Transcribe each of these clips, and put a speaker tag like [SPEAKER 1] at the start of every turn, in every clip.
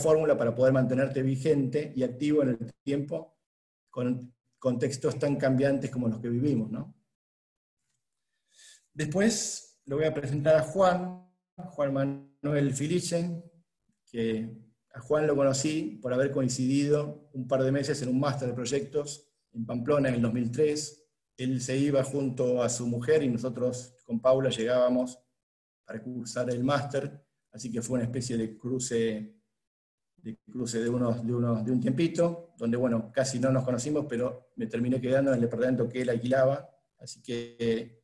[SPEAKER 1] fórmula para poder mantenerte vigente y activo en el tiempo con contextos tan cambiantes como los que vivimos. ¿no? Después lo voy a presentar a Juan, Juan Manuel Filichen, que a Juan lo conocí por haber coincidido un par de meses en un máster de proyectos en Pamplona en el 2003. Él se iba junto a su mujer y nosotros con Paula llegábamos para cursar el máster, así que fue una especie de cruce de cruce de, unos, de, unos, de un tiempito, donde bueno, casi no nos conocimos, pero me terminé quedando en el departamento que él alquilaba, así que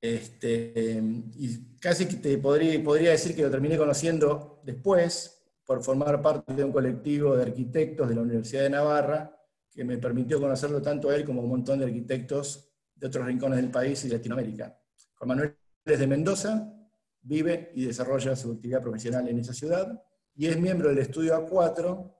[SPEAKER 1] este, y casi que te podría, podría decir que lo terminé conociendo después, por formar parte de un colectivo de arquitectos de la Universidad de Navarra, que me permitió conocerlo tanto a él como a un montón de arquitectos de otros rincones del país y Latinoamérica. Juan Manuel es de Mendoza, vive y desarrolla su actividad profesional en esa ciudad, y es miembro del estudio A4,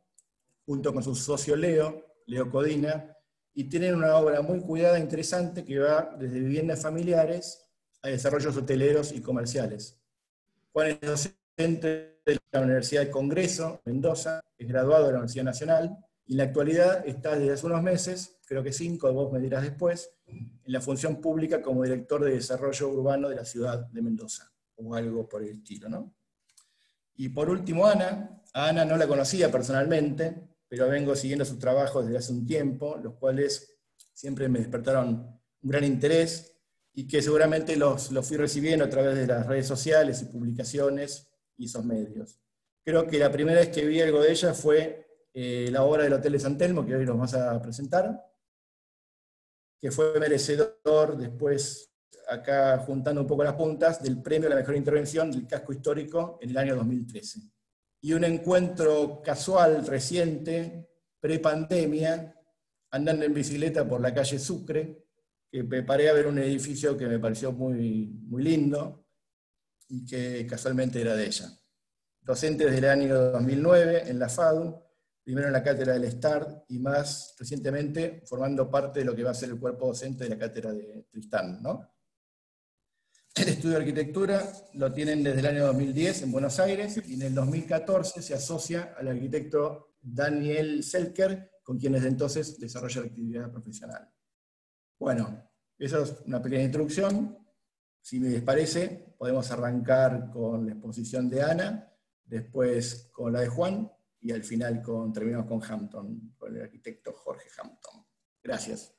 [SPEAKER 1] junto con su socio Leo, Leo Codina, y tienen una obra muy cuidada e interesante que va desde viviendas familiares a desarrollos hoteleros y comerciales. Juan es docente de la Universidad del Congreso, Mendoza, es graduado de la Universidad Nacional, y en la actualidad está desde hace unos meses, creo que cinco, vos me dirás después, en la función pública como director de desarrollo urbano de la ciudad de Mendoza, o algo por el estilo, ¿no? Y por último, Ana. A Ana no la conocía personalmente, pero vengo siguiendo sus trabajos desde hace un tiempo, los cuales siempre me despertaron un gran interés y que seguramente los, los fui recibiendo a través de las redes sociales y publicaciones y esos medios. Creo que la primera vez que vi algo de ella fue eh, la obra del Hotel de San Telmo, que hoy nos vas a presentar, que fue merecedor después acá juntando un poco las puntas, del premio a la mejor intervención del casco histórico en el año 2013. Y un encuentro casual, reciente, pre-pandemia, andando en bicicleta por la calle Sucre, que me paré a ver un edificio que me pareció muy, muy lindo y que casualmente era de ella. Docente desde el año 2009 en la FADU, primero en la cátedra del STAR y más recientemente formando parte de lo que va a ser el cuerpo docente de la cátedra de Tristán. ¿no? El estudio de arquitectura lo tienen desde el año 2010 en Buenos Aires y en el 2014 se asocia al arquitecto Daniel Selker, con quien desde entonces desarrolla la actividad profesional. Bueno, esa es una pequeña introducción. Si me les parece, podemos arrancar con la exposición de Ana, después con la de Juan y al final con, terminamos con Hampton, con el arquitecto Jorge Hampton. Gracias.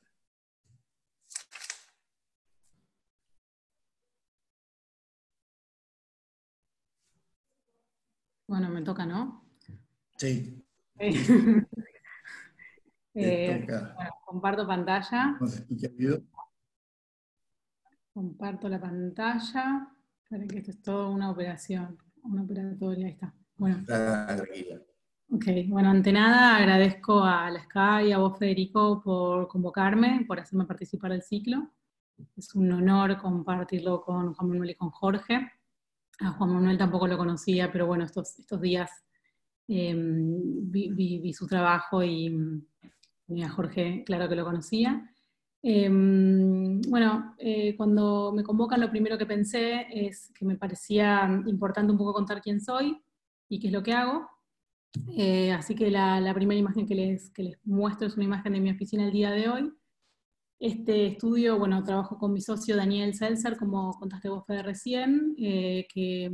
[SPEAKER 2] Bueno, me toca, ¿no?
[SPEAKER 1] Sí.
[SPEAKER 2] Eh, comparto pantalla.
[SPEAKER 1] ¿Y
[SPEAKER 2] Comparto la pantalla. Para que esto es todo una operación, una operatoria, ahí está. Bueno. Ok, bueno, ante nada agradezco a la SCA y a vos, Federico, por convocarme, por hacerme participar del ciclo. Es un honor compartirlo con Juan Manuel y con Jorge. A Juan Manuel tampoco lo conocía, pero bueno, estos, estos días em, vi, su trabajo y, a Jorge, claro que lo conocía. Em, bueno, eh, cuando me convocan lo primero que pensé es que me parecía importante un poco contar quién soy y qué es lo que hago. Eh, así que la, la, primera imagen que les, que les muestro es una imagen de mi oficina el día de hoy. Este estudio, bueno, trabajo con mi socio Daniel Seltzer, como contaste vos Fede recién, eh, que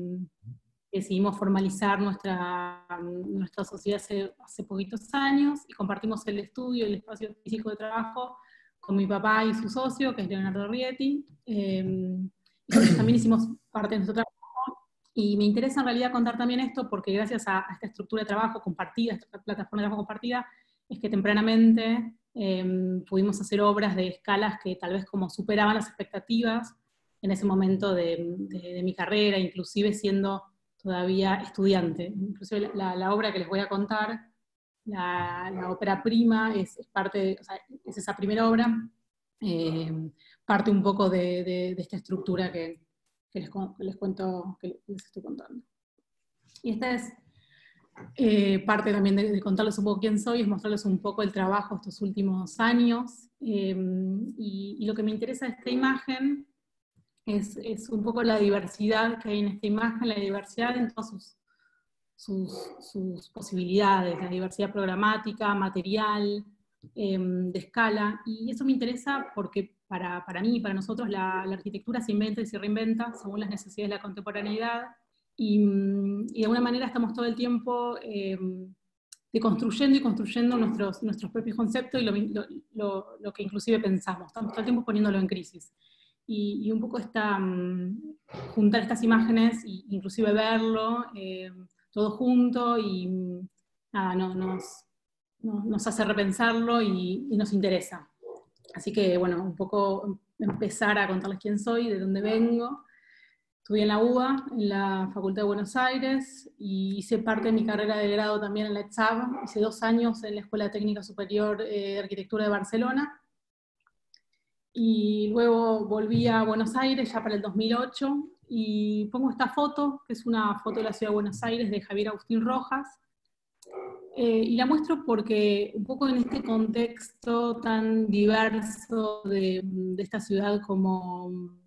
[SPEAKER 2] decidimos formalizar nuestra, nuestra sociedad hace, hace, poquitos años y compartimos el estudio el espacio físico de trabajo con mi papá y su socio, que es Leonardo Rietti. Eh, también hicimos parte de nuestro trabajo y me interesa en realidad contar también esto porque gracias a, a esta estructura de trabajo compartida, esta plataforma de trabajo compartida, es que tempranamente Em, pudimos hacer obras de escalas que tal vez como superaban las expectativas en ese momento de, mi carrera, inclusive siendo todavía estudiante. Inclusive la, obra que les voy a contar, la, ópera prima, es, parte es esa primera obra, em, parte un poco de, esta estructura que, les, les, cuento, que les estoy contando. Y esta es eh, parte también de, contarles un poco quién soy es mostrarles un poco el trabajo estos últimos años. Eh, y, lo que me interesa de esta imagen es, es, un poco la diversidad que hay en esta imagen, la diversidad en todas sus, sus, posibilidades, la diversidad programática, material, em, de escala, y eso me interesa porque para, para mí, para nosotros, la, arquitectura se inventa y se reinventa según las necesidades de la contemporaneidad, y, de alguna manera estamos todo el tiempo em, deconstruyendo y construyendo nuestros, nuestros propios conceptos y lo, lo, que inclusive pensamos, estamos todo el tiempo poniéndolo en crisis. Y, un poco esta, mm, juntar estas imágenes e inclusive verlo, em, todo junto y nada, no, nos, nos, hace repensarlo y, nos interesa. Así que, bueno, un poco empezar a contarles quién soy, de dónde vengo. Estudié en la UBA, en la Facultad de Buenos Aires, y hice parte de mi carrera de grado también en la ETSAB. Hice dos años en la Escuela Técnica Superior eh, de Arquitectura de Barcelona. Y luego volví a Buenos Aires ya para el 2008 y pongo esta foto, que es una foto de la ciudad de Buenos Aires de Javier Agustín Rojas, eh, y la muestro porque un poco en este contexto tan diverso de, esta ciudad como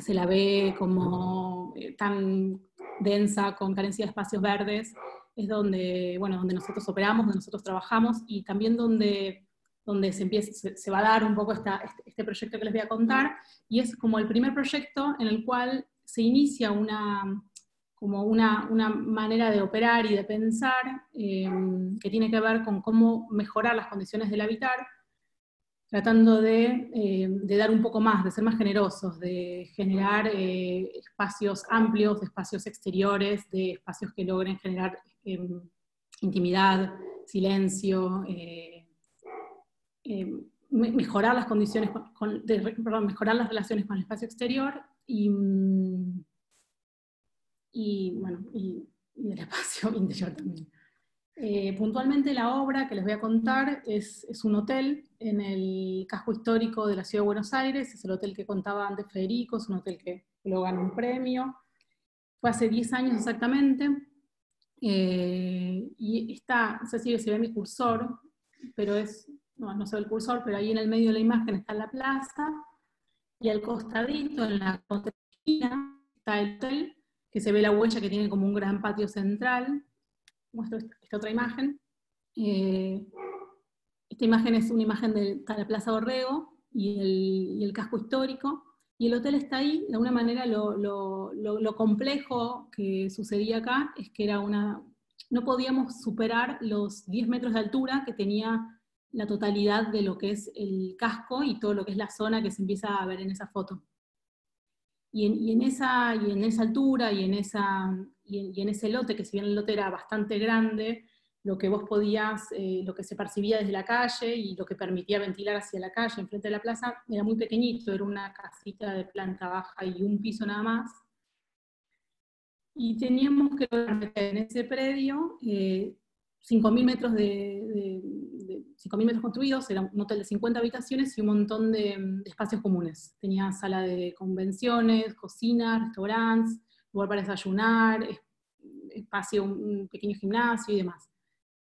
[SPEAKER 2] se la ve, como eh, tan densa, con carencia de espacios verdes, es donde, bueno, donde nosotros operamos, donde nosotros trabajamos y también donde, donde se, empieza, se, va a dar un poco esta, este, este proyecto que les voy a contar, y es como el primer proyecto en el cual se inicia una, como una, manera de operar y de pensar eh, que tiene que ver con cómo mejorar las condiciones del habitar, tratando de, eh, dar un poco más, de ser más generosos, de generar eh, espacios amplios, de espacios exteriores, de espacios que logren generar intimidad, silencio, mejorar las condiciones, mejorar las relaciones con el espacio exterior y, mm, y bueno, y, el espacio interior también. Eh, puntualmente la obra que les voy a contar es, un hotel en el casco histórico de la ciudad de Buenos Aires, es el hotel que contaba antes Federico, es un hotel que lo ganó un premio, fue hace 10 años exactamente, eh, y está, no sé si se ve mi cursor, pero es, no, no se ve el cursor, pero ahí en el medio de la imagen está la plaza, y al costadito, en la está el hotel, que se ve la huella que tiene como un gran patio central. Muestro esta otra imagen. Eh, esta imagen es una imagen de la Plaza Orrego y el, casco histórico. Y el hotel está ahí, de alguna manera lo, lo, complejo que sucedía acá es que era una, no podíamos superar los 10 metros de altura que tenía la totalidad de lo que es el casco y todo lo que es la zona que se empieza a ver en esa foto. Y en, esa, y en esa altura y en, esa, y en, ese lote, que si bien el lote era bastante grande, lo que vos podías, eh, lo que se percibía desde la calle y lo que permitía ventilar hacia la calle, enfrente de la plaza, era muy pequeñito, era una casita de planta baja y un piso nada más. Y teníamos que en ese predio eh, 5.000 metros de, 5.000 metros construidos, era un hotel de 50 habitaciones y un montón de, espacios comunes. Tenía sala de convenciones, cocina, restaurantes, lugar para desayunar, espacio, un pequeño gimnasio y demás.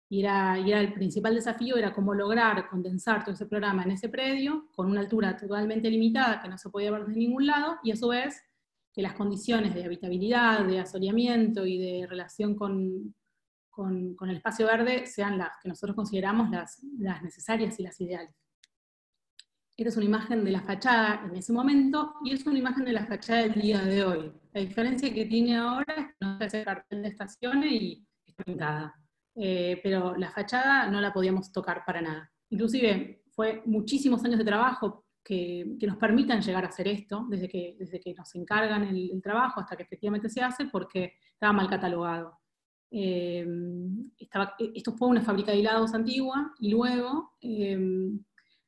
[SPEAKER 2] Y era, y era, el principal desafío era cómo lograr condensar todo ese programa en ese predio con una altura totalmente limitada que no se podía ver de ningún lado y a su vez que las condiciones de habitabilidad, de asoleamiento y de relación con, con, el espacio verde sean las que nosotros consideramos las, las necesarias y las ideales. Esta es una imagen de la fachada en ese momento y es una imagen de la fachada del día de hoy. La diferencia que tiene ahora es que no se hace cartel de estaciones y está pintada. Eh, pero la fachada no la podíamos tocar para nada. Inclusive fue muchísimos años de trabajo que, que nos permitan llegar a hacer esto, desde que, desde que nos encargan el, el trabajo hasta que efectivamente se hace, porque estaba mal catalogado. Eh, estaba, esto fue una fábrica de helados antigua y luego, eh,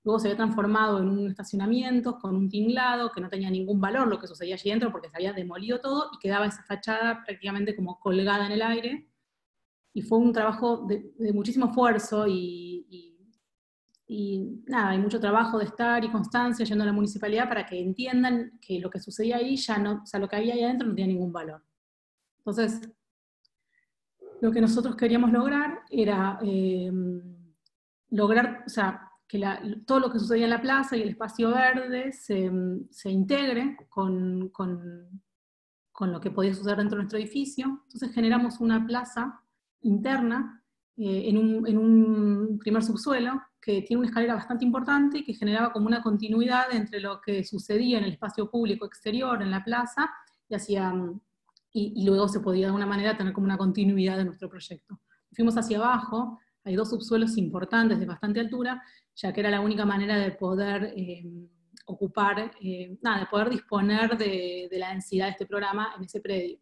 [SPEAKER 2] luego se había transformado en un estacionamiento con un tinglado que no tenía ningún valor lo que sucedía allí dentro porque se había demolido todo y quedaba esa fachada prácticamente como colgada en el aire. Y fue un trabajo de, muchísimo esfuerzo y, y, nada, hay mucho trabajo de estar y constancia yendo a la municipalidad para que entiendan que lo que sucedía ahí ya no, o sea, lo que había ahí adentro no tenía ningún valor. Entonces, lo que nosotros queríamos lograr era eh, lograr, o sea, que todo lo que sucedía en la plaza y el espacio verde se, integre con, con lo que podía suceder dentro de nuestro edificio. Entonces generamos una plaza interna eh, en, un, primer subsuelo que tiene una escalera bastante importante y que generaba como una continuidad entre lo que sucedía en el espacio público exterior, en la plaza, y, hacia, y, luego se podía de alguna manera tener como una continuidad de nuestro proyecto. Fuimos hacia abajo, hay dos subsuelos importantes de bastante altura, ya que era la única manera de poder eh, ocupar, eh, nada, de poder disponer de, la densidad de este programa en ese predio.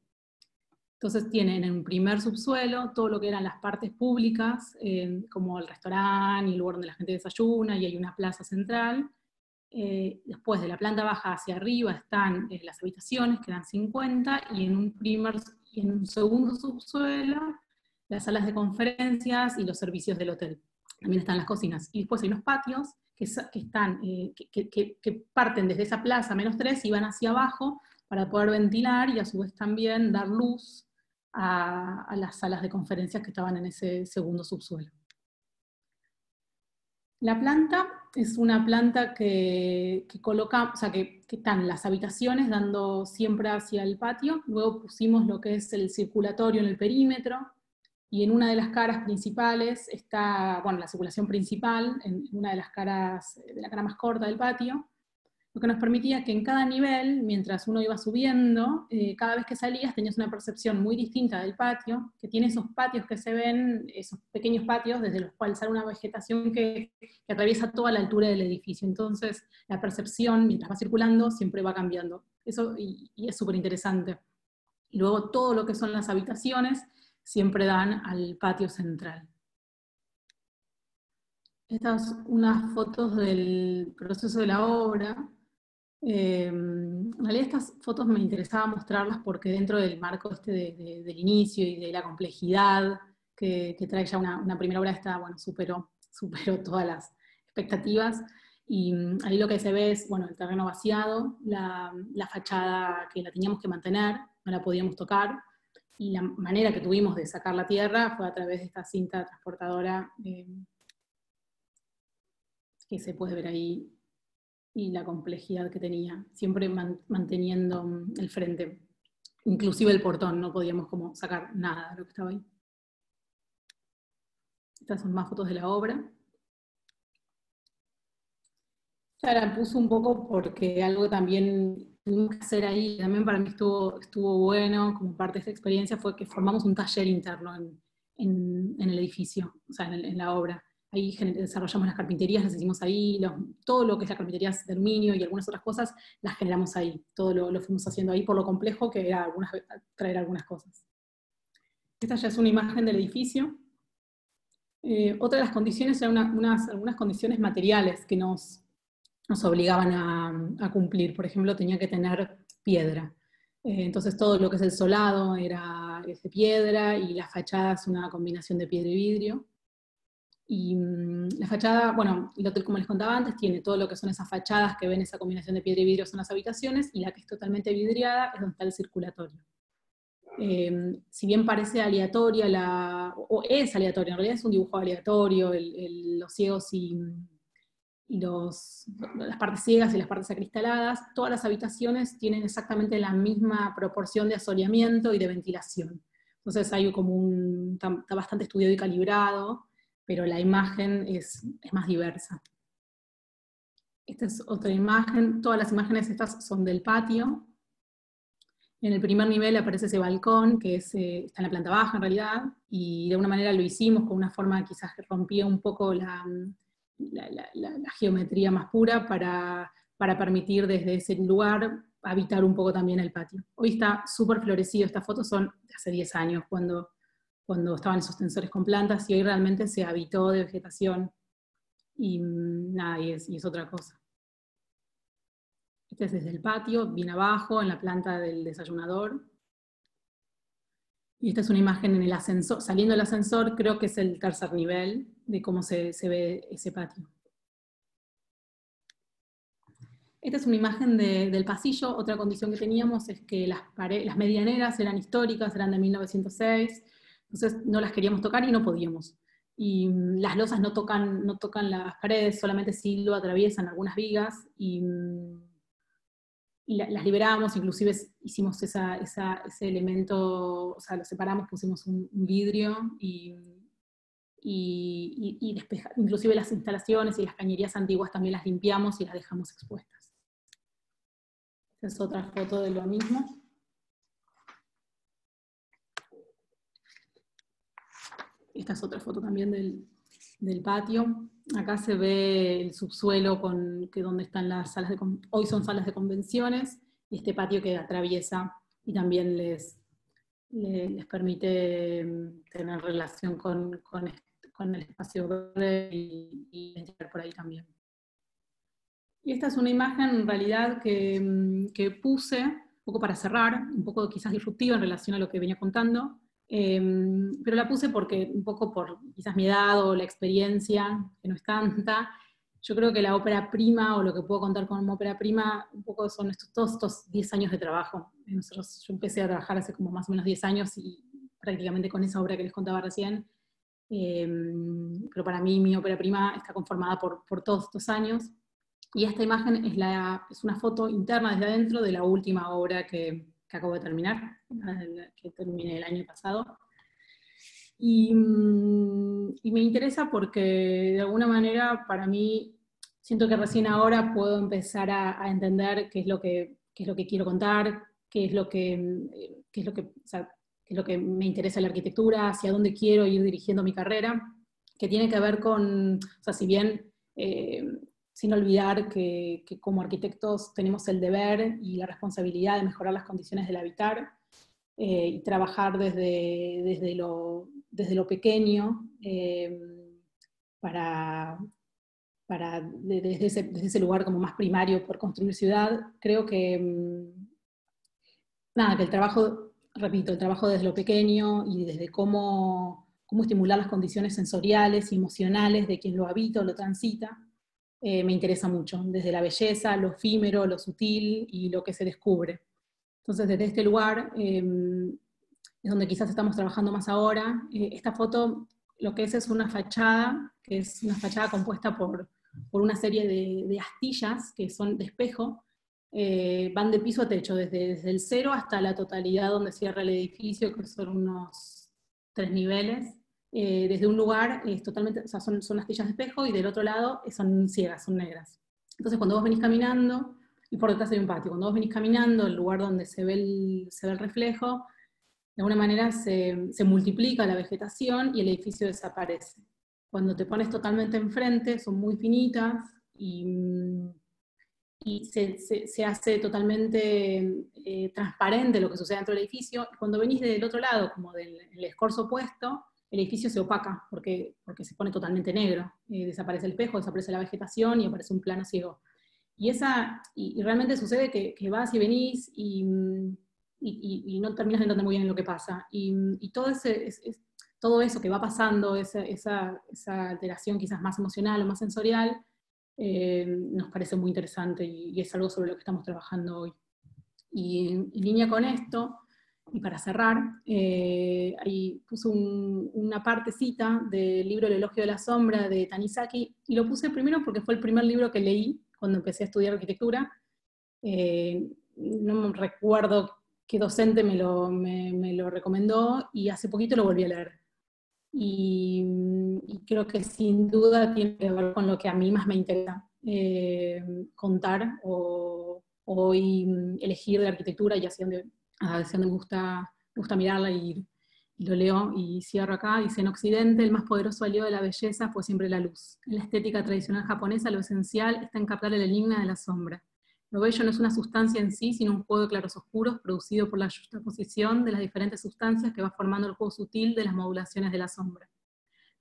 [SPEAKER 2] Entonces tienen en un primer subsuelo todo lo que eran las partes públicas, eh, como el restaurante y el lugar donde la gente desayuna, y hay una plaza central. Eh, después de la planta baja hacia arriba están eh, las habitaciones, que eran 50, y en un, primer, y en un segundo subsuelo las salas de conferencias y los servicios del hotel. También están las cocinas. Y después hay unos patios que, están, que, que, parten desde esa plaza menos 3 y van hacia abajo para poder ventilar y a su vez también dar luz a, las salas de conferencias que estaban en ese segundo subsuelo. La planta es una planta que, coloca, o sea, que, están las habitaciones dando siempre hacia el patio, luego pusimos lo que es el circulatorio en el perímetro, y en una de las caras principales está, bueno, la circulación principal, en una de las caras, de la cara más corta del patio, lo que nos permitía que en cada nivel, mientras uno iba subiendo, eh, cada vez que salías tenías una percepción muy distinta del patio, que tiene esos patios que se ven, esos pequeños patios desde los cuales sale una vegetación que, atraviesa toda la altura del edificio. Entonces, la percepción, mientras va circulando, siempre va cambiando. Eso y, y es súper interesante. Luego todo lo que son las habitaciones siempre dan al patio central. Estas unas fotos del proceso de la obra. Em, en realidad estas fotos me interesaba mostrarlas porque dentro del marco este del inicio y de la complejidad que, trae ya una, primera obra, esta, bueno, superó, superó todas las expectativas. Y mm, ahí lo que se ve es, bueno, el terreno vaciado, la, fachada que la teníamos que mantener, no la podíamos tocar, y la manera que tuvimos de sacar la tierra fue a través de esta cinta transportadora em, que se puede ver ahí y la complejidad que tenía, siempre manteniendo mm, el frente. Inclusive el portón, no podíamos como sacar nada de lo que estaba ahí. Estas son más fotos de la obra. Ya la puse un poco porque algo también tuvimos que hacer ahí, también para mí estuvo, estuvo bueno, como parte de esta experiencia, fue que formamos un taller interno en, el edificio, o sea, en la obra ahí desarrollamos las carpinterías, las hicimos ahí, todo lo que es la carpintería de aluminio y algunas otras cosas, las generamos ahí, todo lo, fuimos haciendo ahí por lo complejo que era algunas, traer algunas cosas. Esta ya es una imagen del edificio. Eh, otra de las condiciones eran unas, algunas condiciones materiales que nos, nos obligaban a, cumplir. Por ejemplo, tenía que tener piedra. Eh, entonces todo lo que es el solado era de piedra y la fachada es una combinación de piedra y vidrio. Y mm, la fachada, bueno, el hotel, como les contaba antes, tiene todo lo que son esas fachadas que ven esa combinación de piedra y vidrio son las habitaciones, y la que es totalmente vidriada es donde está el circulatorio. Em, si bien parece aleatoria, la, o es aleatoria, en realidad es un dibujo aleatorio, los ciegos y, y los, las partes ciegas y las partes acristaladas, todas las habitaciones tienen exactamente la misma proporción de asoleamiento y de ventilación. Entonces hay como un, está bastante estudiado y calibrado, pero la imagen es, más diversa. Esta es otra imagen, todas las imágenes estas son del patio. En el primer nivel aparece ese balcón, que es, eh, está en la planta baja en realidad, y de alguna manera lo hicimos con una forma quizás que rompía un poco la, geometría más pura para, para permitir desde ese lugar habitar un poco también el patio. Hoy está súper florecido, estas fotos son de hace 10 años, cuando cuando estaban esos tensores con plantas, y hoy realmente se habitó de vegetación y mm, nada, y es, otra cosa. Este es desde el patio, bien abajo, en la planta del desayunador. Y esta es una imagen en el ascensor, saliendo del ascensor, creo que es el tercer nivel de cómo se, ve ese patio. Esta es una imagen del pasillo. Otra condición que teníamos es que las, las medianeras eran históricas, eran de 1906, entonces no las queríamos tocar y no podíamos. Y mm, las losas no tocan, no tocan las paredes, solamente si lo atraviesan algunas vigas. Y, mm, y las liberamos, inclusive hicimos esa, ese elemento, o sea, lo separamos, pusimos un, vidrio y, y, y inclusive las instalaciones y las cañerías antiguas también las limpiamos y las dejamos expuestas. Esta es otra foto de lo mismo. Esta es otra foto también del, del patio. Acá se ve el subsuelo con que donde están las salas de hoy son salas de convenciones y este patio que atraviesa y también les, les, permite mm, tener relación con, con, el espacio verde y, y por ahí también. Y esta es una imagen en realidad que, mm, que puse un poco para cerrar, un poco quizás disruptiva en relación a lo que venía contando, Em, pero la puse porque un poco por quizás mi edad o la experiencia, que no es tanta, yo creo que la ópera prima o lo que puedo contar como ópera prima, un poco son estos, todos estos 10 años de trabajo. Nosotros, yo empecé a trabajar hace como más o menos 10 años y prácticamente con esa obra que les contaba recién. Em, pero para mí mi ópera prima está conformada por, por todos estos años. Y esta imagen es, la, es una foto interna desde adentro de la última obra que, acabo de terminar, que terminé el año pasado. Mm, y, me interesa porque de alguna manera para mí siento que recién ahora puedo empezar a, entender qué es, lo que, es lo que quiero contar, qué es lo que, qué es lo que, es lo que me interesa la arquitectura, hacia dónde quiero ir dirigiendo mi carrera, que tiene que ver con, o sea, si bien eh, sin olvidar que, como arquitectos tenemos el deber y la responsabilidad de mejorar las condiciones del habitar eh, y trabajar desde, desde, lo, desde lo pequeño eh, para, para desde, ese, lugar como más primario por construir ciudad. Creo que, mm, nada, que el trabajo, repito, el trabajo desde lo pequeño y desde cómo, cómo estimular las condiciones sensoriales y emocionales de quien lo habita o lo transita, eh, me interesa mucho, desde la belleza, lo efímero, lo sutil y lo que se descubre. Entonces, desde este lugar em, es donde quizás estamos trabajando más ahora. Eh, esta foto lo que es es una fachada, que es una fachada compuesta por, por una serie de, astillas que son de espejo, eh, van de piso a techo, desde, desde, el cero hasta la totalidad donde cierra el edificio, que son unos tres niveles. Eh, desde un lugar es totalmente, o sea, son, son astillas de espejo y del otro lado son ciegas, son negras. Entonces cuando vos venís caminando, y por detrás hay un patio, cuando vos venís caminando, el lugar donde se ve el, se ve el reflejo, de alguna manera se, se, multiplica la vegetación y el edificio desaparece. Cuando te pones totalmente enfrente, son muy finitas y, y se, se, hace totalmente eh, transparente lo que sucede dentro del edificio. Cuando venís del otro lado, como del escorzo opuesto, el edificio se opaca porque, porque se pone totalmente negro. Eh, desaparece el espejo, desaparece la vegetación y aparece un plano ciego. Y, esa, y, realmente sucede que, vas y venís y, y, no terminas de entender muy bien lo que pasa. Y, todo, ese, es, todo eso que va pasando, esa, esa, esa, alteración quizás más emocional o más sensorial, eh, nos parece muy interesante y, es algo sobre lo que estamos trabajando hoy. Y en línea con esto, y para cerrar, eh, ahí puse una partecita del libro El elogio de la sombra de Tanizaki, y lo puse primero porque fue el primer libro que leí cuando empecé a estudiar arquitectura. Eh, no recuerdo qué docente me lo, me, lo, recomendó y hace poquito lo volví a leer. Y, creo que sin duda tiene que ver con lo que a mí más me interesa eh, contar o, hoy elegir de arquitectura y hacia dónde a veces me gusta, mirarla y, lo leo y cierro acá, dice, en Occidente el más poderoso aliado de la belleza fue siempre la luz. En la estética tradicional japonesa lo esencial está en captar el enigma de la sombra. Lo bello no es una sustancia en sí, sino un juego de claros oscuros producido por la justaposición de las diferentes sustancias que va formando el juego sutil de las modulaciones de la sombra.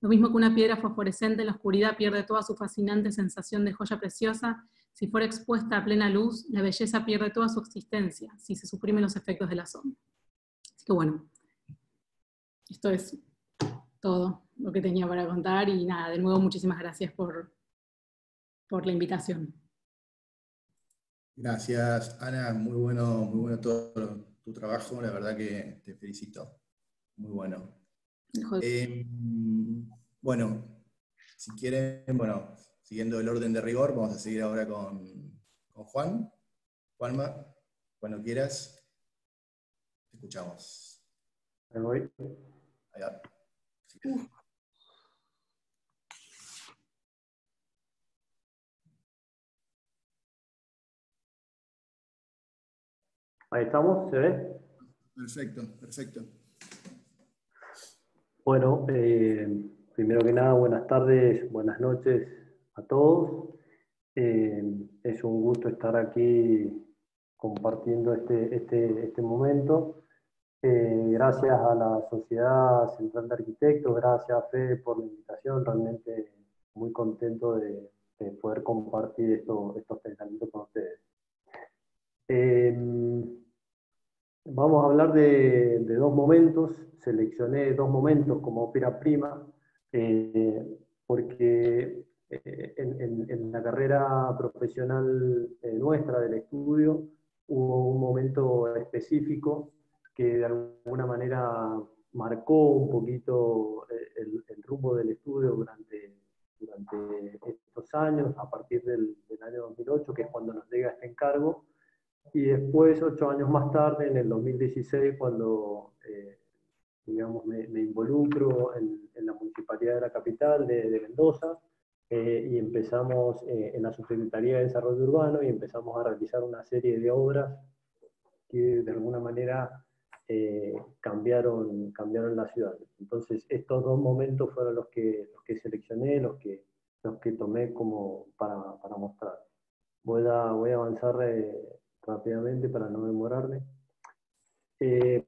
[SPEAKER 2] Lo mismo que una piedra fosforescente en la oscuridad pierde toda su fascinante sensación de joya preciosa, si fuera expuesta a plena luz, la belleza pierde toda su existencia, si se suprimen los efectos de la sombra. Así que bueno, esto es todo lo que tenía para contar y nada, de nuevo muchísimas gracias por, por la invitación.
[SPEAKER 1] Gracias, Ana, muy bueno, muy bueno todo tu trabajo, la verdad que te felicito. Muy bueno. Eh, bueno, si quieren, bueno, siguiendo el orden de rigor, vamos a seguir ahora con, Juan. Juanma. Cuando quieras, te escuchamos.
[SPEAKER 3] Ahí voy.
[SPEAKER 1] Ahí va.
[SPEAKER 3] Ahí estamos, ¿se ve?
[SPEAKER 1] Perfecto, perfecto.
[SPEAKER 3] Bueno, eh, primero que nada, buenas tardes, buenas noches a todos. Eh, es un gusto estar aquí compartiendo este, este, este momento. Eh, gracias a la Sociedad Central de Arquitectos, gracias a Fede por la invitación, realmente muy contento de, poder compartir esto, estos pensamientos con ustedes. Vamos a hablar de, dos momentos, seleccioné dos momentos como ópera prima, eh, porque eh, en, la carrera profesional eh, nuestra del estudio hubo un momento específico que de alguna manera marcó un poquito el, rumbo del estudio durante, durante estos años, a partir del, del año 2008, que es cuando nos llega este encargo. Y después, ocho años más tarde, en el 2016, cuando eh, digamos, me, involucro en, la municipalidad de la capital de, Mendoza, eh, y empezamos eh, en la Subsecretaría de Desarrollo Urbano y empezamos a realizar una serie de obras que de alguna manera cambiaron, cambiaron la ciudad. Entonces, estos dos momentos fueron los que, los que seleccioné, los que, los que tomé como para, para mostrar. Voy a, voy a avanzar rápidamente para no demorarme. Eh,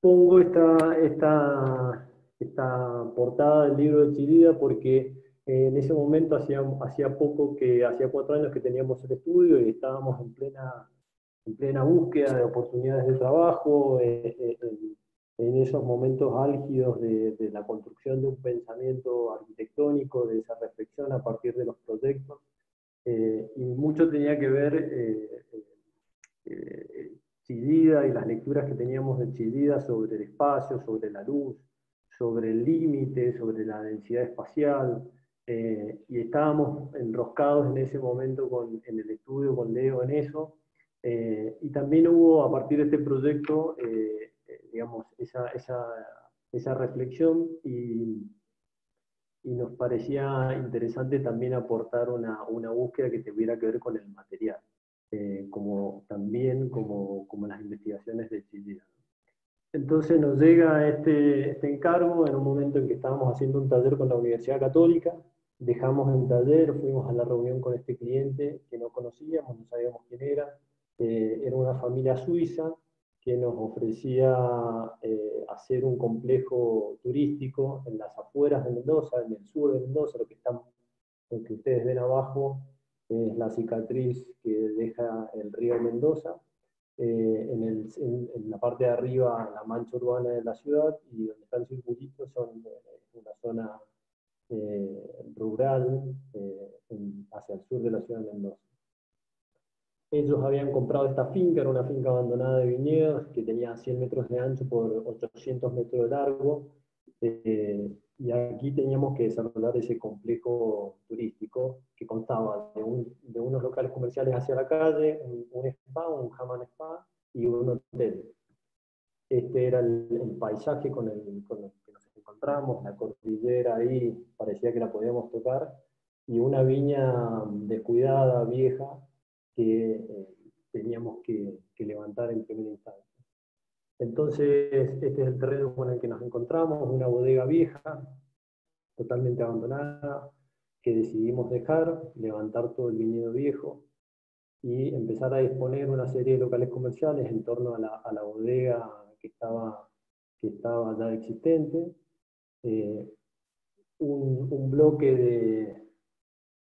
[SPEAKER 3] pongo esta, esta, esta, portada del libro de Chilida porque en ese momento hacía, hacía poco que, hacía cuatro años que teníamos el estudio y estábamos en plena, en plena búsqueda de oportunidades de trabajo, eh, eh, en esos momentos álgidos de, la construcción de un pensamiento arquitectónico, de esa reflexión a partir de los proyectos. Eh, y mucho tenía que ver eh, eh, Chilida y las lecturas que teníamos de Chilida sobre el espacio, sobre la luz, sobre el límite, sobre la densidad espacial, y estábamos enroscados en ese momento con, en el estudio con Leo en eso, y también hubo a partir de este proyecto, digamos, esa, esa, esa reflexión y y nos parecía interesante también aportar una, una búsqueda que tuviera que ver con el material, eh, como también como, como las investigaciones de Chile. Entonces nos llega este, este encargo en un momento en que estábamos haciendo un taller con la Universidad Católica, dejamos el taller, fuimos a la reunión con este cliente que no conocíamos, no sabíamos quién era, eh, era una familia suiza que nos ofrecía eh, hacer un complejo turístico en las afueras de Mendoza, en el sur de Mendoza, lo que, están, lo que ustedes ven abajo es la cicatriz que deja el río Mendoza, eh, en, el, en, la parte de arriba la mancha urbana de la ciudad y donde están circulitos son eh, una zona rural hacia el sur de la ciudad de Mendoza. Ellos habían comprado esta finca, era una finca abandonada de viñedos que tenía 100 metros de ancho por 800 metros de largo. Eh, y aquí teníamos que desarrollar ese complejo turístico que constaba de, unos locales comerciales hacia la calle, un, spa, un Haman Spa y un hotel. Este era el, paisaje con el, con el, que nos encontramos, la cordillera ahí parecía que la podíamos tocar, y una viña descuidada, vieja, que eh, teníamos que, levantar en primera instancia. Entonces, este es el terreno con el que nos encontramos, una bodega vieja, totalmente abandonada, que decidimos dejar, levantar todo el viñedo viejo y empezar a disponer una serie de locales comerciales en torno a la, bodega que estaba, que estaba ya existente, eh, un, bloque de,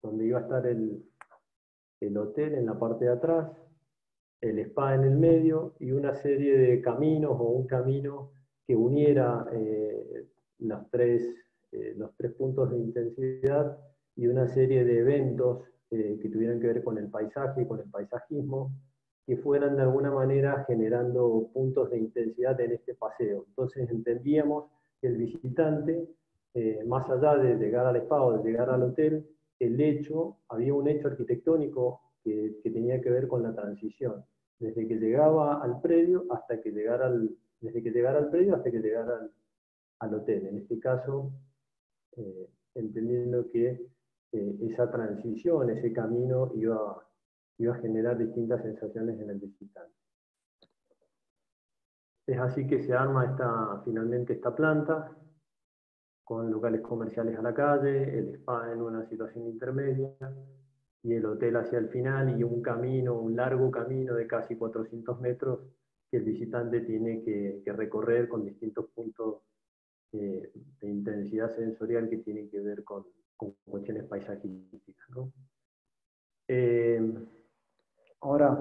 [SPEAKER 3] donde iba a estar el, el hotel en la parte de atrás, el spa en el medio y una serie de caminos o un camino que uniera eh, los, tres, eh, los tres puntos de intensidad y una serie de eventos eh, que tuvieran que ver con el paisaje y con el paisajismo, que fueran de alguna manera generando puntos de intensidad en este paseo. Entonces entendíamos el visitante, más allá de llegar al spa de llegar al hotel, el hecho, había un hecho arquitectónico que, tenía que ver con la transición. desde que llegaba al predio hasta que llegara al, desde que llegara al predio hasta que llegara al, hotel. En este caso, eh, entendiendo que eh, esa transición, ese camino iba, iba a generar distintas sensaciones en el visitante. Es así que se arma esta, finalmente esta planta, con locales comerciales a la calle, el spa en una situación intermedia, y el hotel hacia el final, y un camino, un largo camino de casi 400 metros que el visitante tiene que, recorrer con distintos puntos eh, de intensidad sensorial que tienen que ver con, cuestiones paisajísticas. Eh, ahora,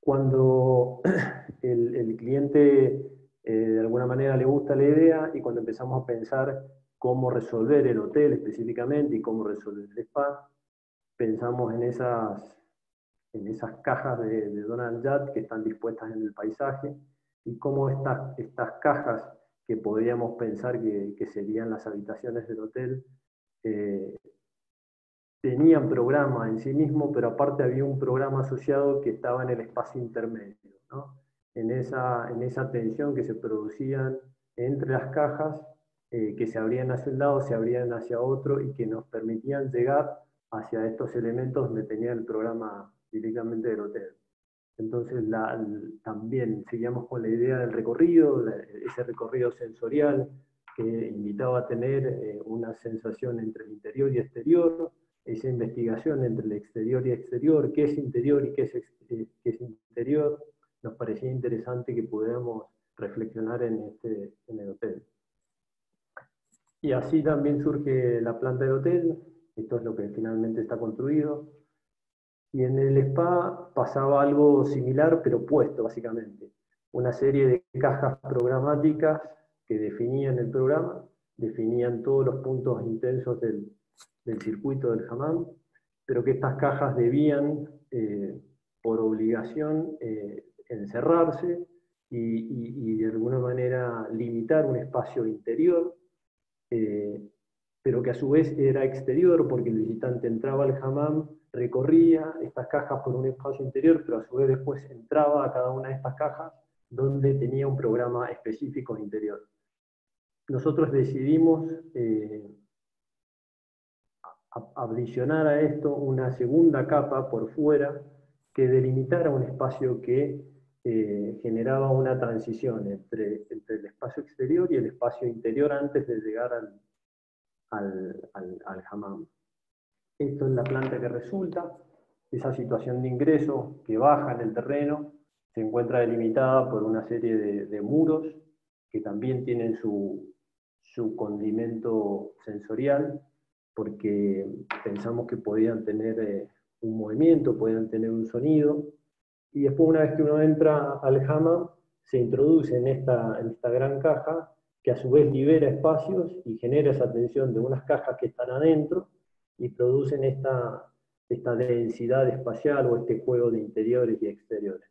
[SPEAKER 3] cuando el, cliente eh, de alguna manera le gusta la idea y cuando empezamos a pensar cómo resolver el hotel específicamente y cómo resolver el spa, pensamos en esas en esas cajas de, Donald Judd que están dispuestas en el paisaje y cómo estas, estas cajas que podríamos pensar que, serían las habitaciones del hotel eh, tenían programa en sí mismo, pero aparte había un programa asociado que estaba en el espacio intermedio, en, esa, en esa tensión que se producían entre las cajas eh, que se abrían hacia un lado, se abrían hacia otro y que nos permitían llegar hacia estos elementos donde tenía el programa directamente del hotel. Entonces también seguíamos con la idea del recorrido, ese recorrido sensorial que invitaba a tener eh, una sensación entre el interior y exterior, esa investigación entre el exterior y exterior, qué es interior y qué es, eh, qué es interior, nos parecía interesante que pudiéramos reflexionar en, este, en el hotel. Y así también surge la planta del hotel, esto es lo que finalmente está construido, y en el spa pasaba algo similar, pero puesto básicamente. Una serie de cajas programáticas que definían el programa, definían todos los puntos intensos del, circuito del hammam, pero que estas cajas debían, eh, por obligación, eh, encerrarse y, de alguna manera limitar un espacio interior, eh, pero que a su vez era exterior porque el visitante entraba al hammam recorría estas cajas por un espacio interior, pero a su vez después entraba a cada una de estas cajas donde tenía un programa específico interior. Nosotros decidimos eh, adicionar a esto una segunda capa por fuera que delimitara un espacio que eh, generaba una transición entre, entre, el espacio exterior y el espacio interior antes de llegar al, al, al, al. Esto es la planta que resulta. Esa situación de ingreso que baja en el terreno se encuentra delimitada por una serie de, muros que también tienen su, condimento sensorial, porque pensamos que podían tener eh, un movimiento, podían tener un sonido. Y después, una vez que uno entra al Hama, se introduce en esta, esta gran caja, que a su vez libera espacios y genera esa tensión de unas cajas que están adentro y producen esta, esta densidad espacial o este juego de interiores y exteriores.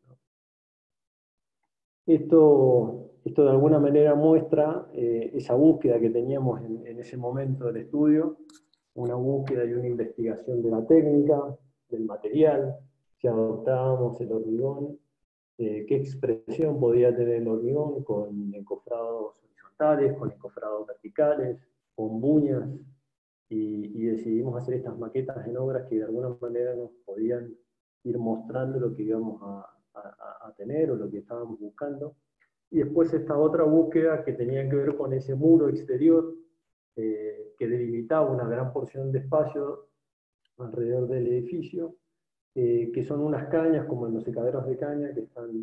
[SPEAKER 3] Esto, esto de alguna manera muestra eh, esa búsqueda que teníamos en, ese momento del estudio, una búsqueda y una investigación de la técnica, del material, si adoptábamos el hormigón, eh, qué expresión podía tener el hormigón con encofrados horizontales, con encofrados verticales, con buñas, y, decidimos hacer estas maquetas en obras que de alguna manera nos podían ir mostrando lo que íbamos a, tener o lo que estábamos buscando. Y después esta otra búsqueda que tenía que ver con ese muro exterior eh, que delimitaba una gran porción de espacio alrededor del edificio, eh, que son unas cañas como en los secaderos de caña que están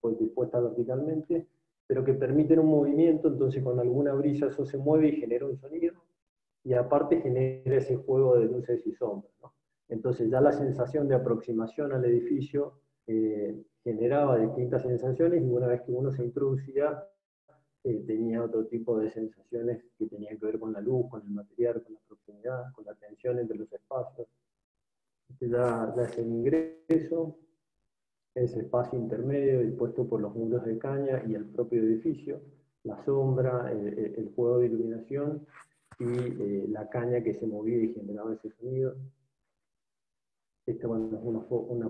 [SPEAKER 3] pues, dispuestas verticalmente, pero que permiten un movimiento, entonces con alguna brisa eso se mueve y genera un sonido y aparte genera ese juego de luces y sombras. Entonces ya la sensación de aproximación al edificio eh, generaba distintas sensaciones y una vez que uno se introducía eh, tenía otro tipo de sensaciones que tenían que ver con la luz, con el material, con la proximidad, con la tensión entre los espacios. Este ya, es el ingreso, ese espacio intermedio dispuesto por los muros de caña y el propio edificio, la sombra, el juego de iluminación y eh, la caña que se movía y generaba ese sonido. Esta es una,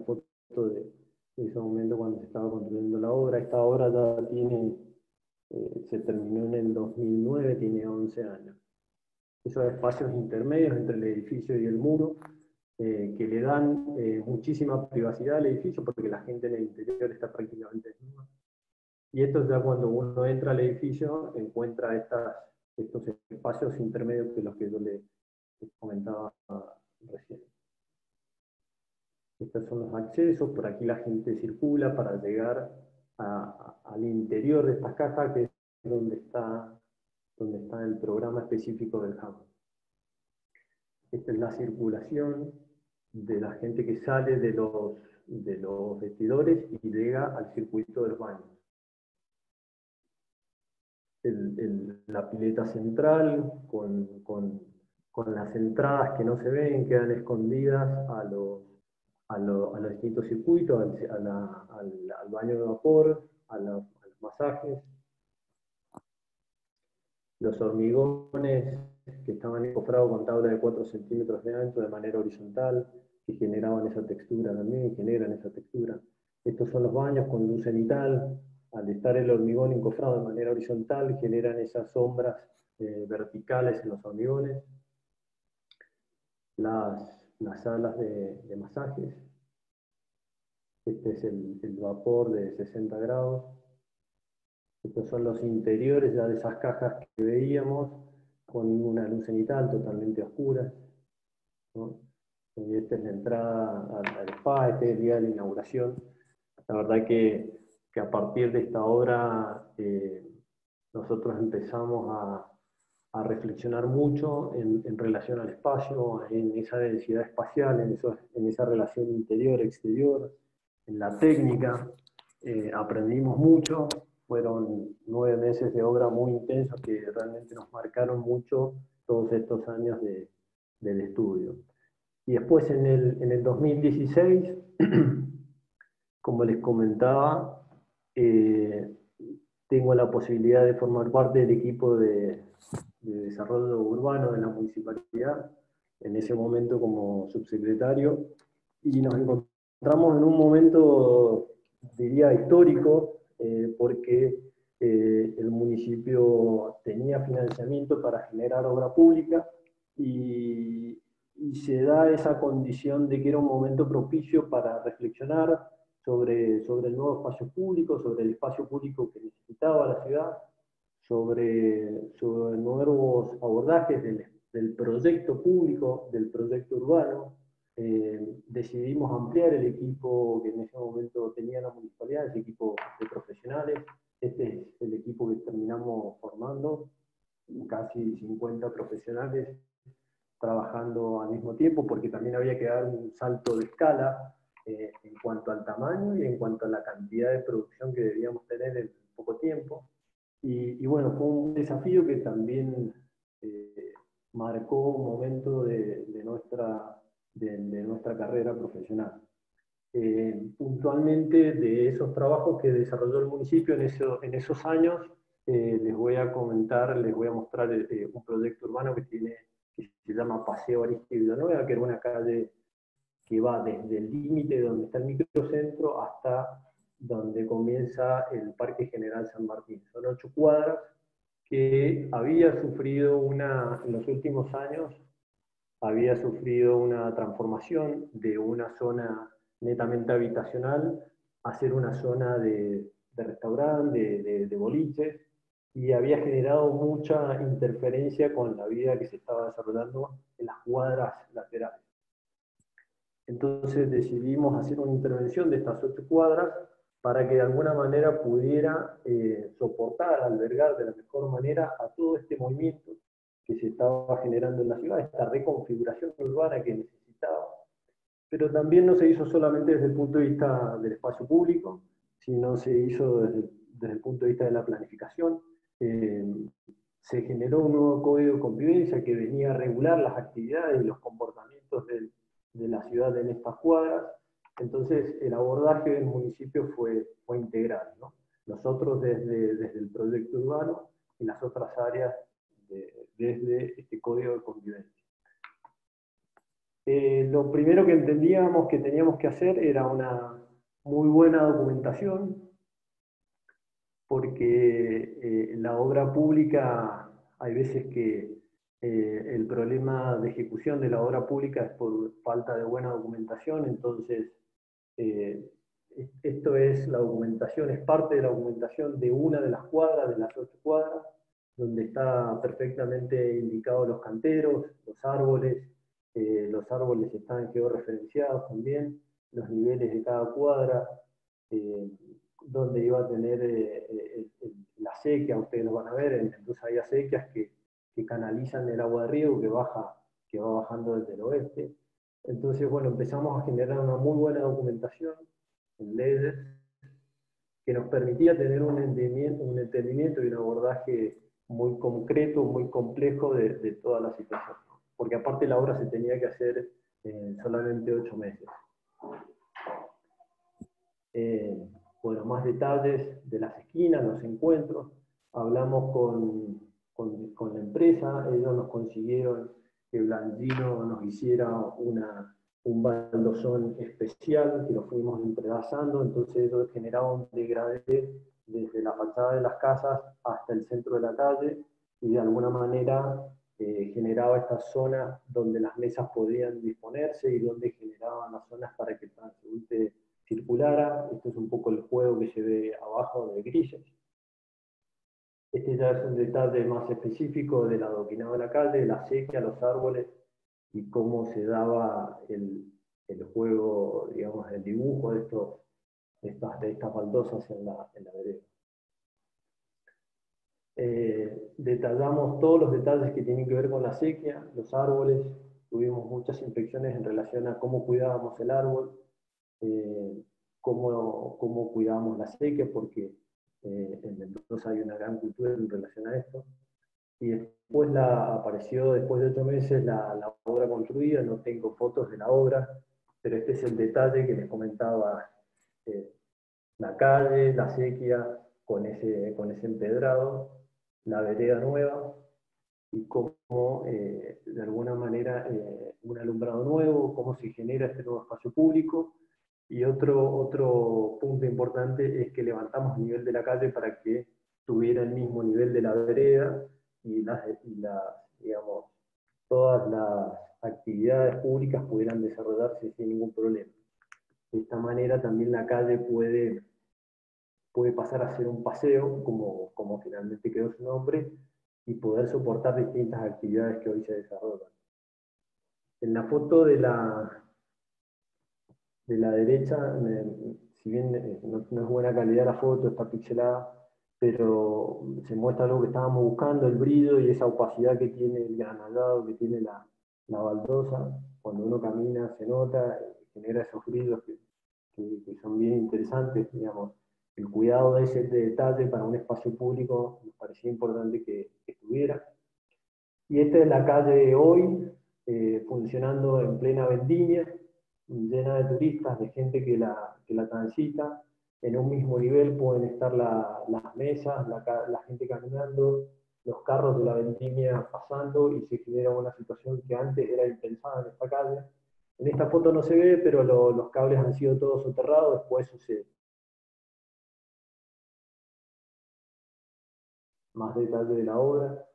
[SPEAKER 3] foto de, en ese momento cuando se estaba construyendo la obra. Esta obra ya tiene, eh, se terminó en el 2009, tiene 11 años. Esos espacios intermedios entre el edificio y el muro, eh, que le dan eh, muchísima privacidad al edificio porque la gente en el interior está prácticamente desnuda. Y esto ya cuando uno entra al edificio encuentra estas, estos espacios intermedios que los que yo le comentaba recién. Estos son los accesos, por aquí la gente circula para llegar al interior de estas cajas, que es donde está, donde está el programa específico del hub. Esta es la circulación de la gente que sale de los, de los vestidores y llega al circuito del baño. la pileta central con, con, con, las entradas que no se ven, quedan escondidas a los, a, los distintos circuitos, al, al, baño de vapor, a, los masajes. Los hormigones que estaban encofrados con tabla de 4 centímetros de ancho de manera horizontal, que generaban esa textura también, generan esa textura. Estos son los baños con luz cenital, al estar el hormigón encofrado de manera horizontal, generan esas sombras eh, verticales en los hormigones. Las, las salas de, masajes. Este es el, vapor de 60 grados. Estos son los interiores ya de esas cajas que veíamos, con una luz cenital totalmente oscura. Esta es la entrada al, spa, este es el día de la inauguración. La verdad que, a partir de esta obra eh, nosotros empezamos a, reflexionar mucho en, relación al espacio, en esa densidad espacial, en esa relación interior-exterior, en la técnica. Eh, aprendimos mucho, fueron nueve meses de obra muy intensos que realmente nos marcaron mucho todos estos años de, del estudio. Y después en el, en el 2016, como les comentaba, eh, tengo la posibilidad de formar parte del equipo de, de Desarrollo Urbano de la Municipalidad, en ese momento como subsecretario, y nos encontramos en un momento, diría, histórico, eh, porque eh, el municipio tenía financiamiento para generar obra pública y, y se da esa condición de que era un momento propicio para reflexionar sobre, sobre el nuevo espacio público, sobre el espacio público que necesitaba la ciudad, sobre, sobre nuevos abordajes del, del, proyecto público, del proyecto urbano. Eh, decidimos ampliar el equipo que en ese momento tenía la municipalidad, ese equipo de profesionales. Este es el equipo que terminamos formando, casi 50 profesionales trabajando al mismo tiempo, porque también había que dar un salto de escala eh, en cuanto al tamaño y en cuanto a la cantidad de producción que debíamos tener en poco tiempo. Y, bueno, fue un desafío que también eh, marcó un momento de, nuestra, de, nuestra carrera profesional. Eh, puntualmente de esos trabajos que desarrolló el municipio en, eso, en esos años, eh, les voy a comentar, les voy a mostrar un proyecto urbano que, tiene, que se llama Paseo Aristide Villanueva, que era una calle que va desde el límite donde está el microcentro hasta donde comienza el Parque General San Martín. Son ocho cuadras que había sufrido una, en los últimos años, había sufrido una transformación de una zona netamente habitacional a ser una zona de, de restaurante, de, de, boliches, y había generado mucha interferencia con la vida que se estaba desarrollando en las cuadras laterales. Entonces decidimos hacer una intervención de estas ocho cuadras para que de alguna manera pudiera eh, soportar, albergar de la mejor manera a todo este movimiento que se estaba generando en la ciudad, esta reconfiguración urbana que necesitaba. Pero también no se hizo solamente desde el punto de vista del espacio público, sino se hizo desde, el punto de vista de la planificación. Eh, se generó un nuevo código de convivencia que venía a regular las actividades y los comportamientos de, la ciudad en estas cuadras, entonces, el abordaje del municipio fue, fue integral. Nosotros desde, desde el proyecto urbano y las otras áreas desde este código de convivencia. Eh, lo primero que entendíamos que teníamos que hacer era una, muy buena documentación, porque eh, la obra pública hay veces que eh, el problema de ejecución de la obra pública es por falta de buena documentación, entonces eh, esto es la documentación, es parte de la documentación de una de las cuadras, de las ocho cuadras, donde está perfectamente indicados los canteros, los árboles, los árboles están georreferenciados también, los niveles de cada cuadra, donde iba a tener eh, eh, la sequía, ustedes lo van a ver, entonces hay acequias que, que, canalizan el agua de río que, baja, que va bajando desde el oeste. Entonces, bueno, empezamos a generar una muy buena documentación en leyes que nos permitía tener un entendimiento, un entendimiento y un abordaje muy concreto, muy complejo de, de toda la situación. Porque aparte la obra se tenía que hacer en solamente ocho meses. Eh, bueno, más detalles de las esquinas, los encuentros. Hablamos con, con, la empresa, ellos nos consiguieron que Blandino nos hiciera una, un baldosón especial que lo fuimos entrelazando, entonces eso generaba un degradé desde la fachada de las casas hasta el centro de la calle y de alguna manera eh, generaba esta zona donde las mesas podían disponerse y donde generaban las zonas para que el transeúnte circulara. Esto es un poco el juego que se ve abajo de grises. Este ya es un detalle más específico de la adoquinado de la calle, la sequía, los árboles y cómo se daba el, el juego, digamos, el dibujo de, estos, estas, de estas baldosas en la, en la vereda. Eh, detallamos todos los detalles que tienen que ver con la sequía, los árboles, tuvimos muchas inspecciones en relación a cómo cuidábamos el árbol, eh, cómo, cómo, cuidábamos la sequía, porque eh, en Mendoza hay una gran cultura en relación a esto. Y después la, apareció, después de ocho meses, la, la, obra construida, no tengo fotos de la obra, pero este es el detalle que les comentaba, eh, la calle, la sequía, con ese, con ese empedrado, la vereda nueva, y cómo, eh, de alguna manera, eh, un alumbrado nuevo, cómo se genera este nuevo espacio público, y otro, otro punto importante es que levantamos el nivel de la calle para que tuviera el mismo nivel de la vereda y, las, digamos, todas las actividades públicas pudieran desarrollarse sin ningún problema. De esta manera también la calle puede, puede pasar a ser un paseo, como, como finalmente quedó su nombre, y poder soportar distintas actividades que hoy se desarrollan. En la foto de la, de la derecha, si bien eh, no, es buena calidad la foto, está pixelada, pero se muestra lo que estábamos buscando, el brillo y esa opacidad que tiene el granadado, que tiene la, la baldosa. Cuando uno camina se nota, genera esos brillos que, que, son bien interesantes, digamos. El cuidado de ese detalle para un espacio público nos parecía importante que, estuviera. Y esta es la calle hoy, eh, funcionando en plena vendimia, llena de turistas, de gente que la, que la transita. En un mismo nivel pueden estar las mesas, la, gente caminando, los carros de la vendimia pasando y se genera una situación que antes era impensada en esta calle. En esta foto no se ve, pero los cables han sido todos soterrados, después sucede. Más detalle de la obra.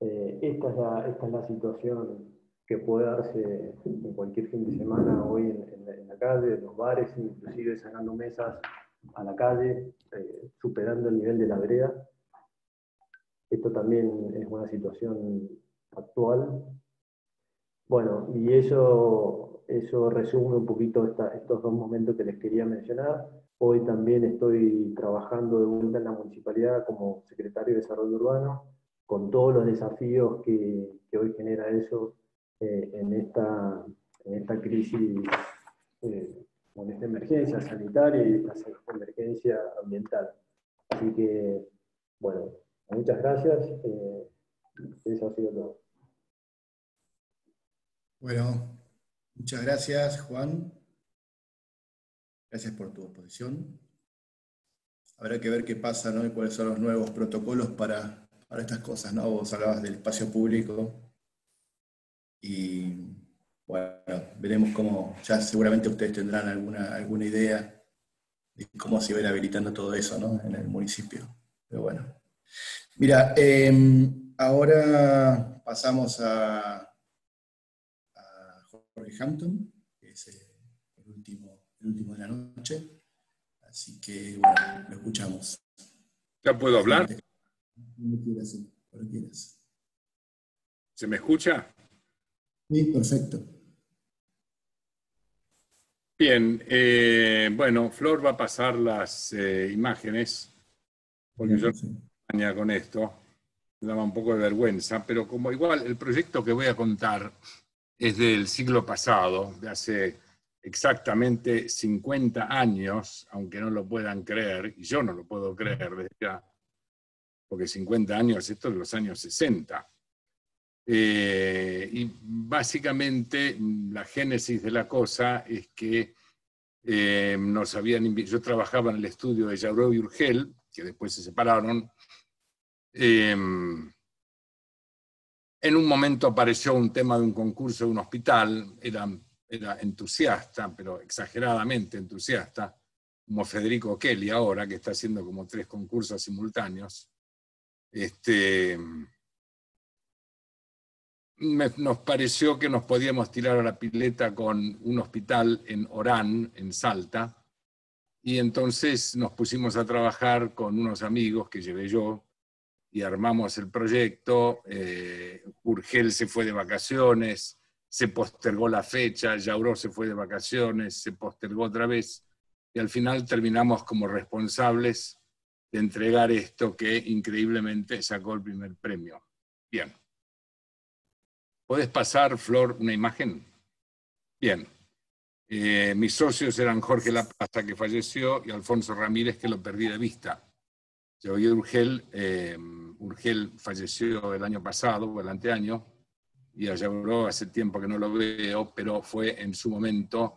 [SPEAKER 3] Eh, esta, es la, esta es la situación que puede darse en cualquier fin de semana hoy en, la calle, en los bares, inclusive sacando mesas a la calle, eh, superando el nivel de la vereda. Esto también es una situación actual. Bueno, y eso, eso resume un poquito estos dos momentos que les quería mencionar. Hoy también estoy trabajando de vuelta en la municipalidad como secretario de Desarrollo Urbano, con todos los desafíos que, que hoy genera eso eh, en, esta, en esta crisis, eh, en esta emergencia sanitaria y esta emergencia ambiental. Así que, bueno, muchas gracias. Eh, eso ha sido todo.
[SPEAKER 1] Bueno, muchas gracias, Juan. Gracias por tu exposición. Habrá que ver qué pasa, ¿no? Y cuáles son los nuevos protocolos para, para estas cosas, ¿no? Vos hablabas del espacio público, y bueno, veremos cómo, ya seguramente ustedes tendrán alguna, alguna idea de cómo se va a ir habilitando todo eso ¿no? en el municipio. Pero bueno. Mira, em, ahora pasamos a, a, Jorge Hampton, que es el último, el último de la noche. Así que, bueno, lo escuchamos.
[SPEAKER 4] ¿Ya puedo hablar? ¿Se me escucha?
[SPEAKER 1] Sí, perfecto.
[SPEAKER 4] Bien, eh, bueno, Flor va a pasar las eh, imágenes, porque yo no con esto, me daba un poco de vergüenza, pero como igual el proyecto que voy a contar es del siglo pasado, de hace exactamente 50 años, aunque no lo puedan creer, y yo no lo puedo creer desde ya, porque 50 años, esto es los años 60. Eh, y básicamente la génesis de la cosa es que eh, nos habían yo trabajaba en el estudio de Jauró y Urgel, que después se separaron. Em, en un momento apareció un tema de un concurso de un hospital, era, era entusiasta, pero exageradamente entusiasta, como Federico Kelly ahora, que está haciendo como tres concursos simultáneos. Este, nos pareció que nos podíamos tirar a la pileta con un hospital en Orán, en Salta, y entonces nos pusimos a trabajar con unos amigos que llevé yo y armamos el proyecto. Eh, Urgel se fue de vacaciones, se postergó la fecha, Yauro se fue de vacaciones, se postergó otra vez, y al final terminamos como responsables de entregar esto que increíblemente sacó el primer premio. Bien. ¿Puedes pasar, Flor, una imagen? Bien. Eh, mis socios eran Jorge Laplaza, que falleció, y Alfonso Ramírez, que lo perdí de vista. Y Urgel, eh, Urgel falleció el año pasado, o el anteaño, y Ayauró hace tiempo que no lo veo, pero fue en su momento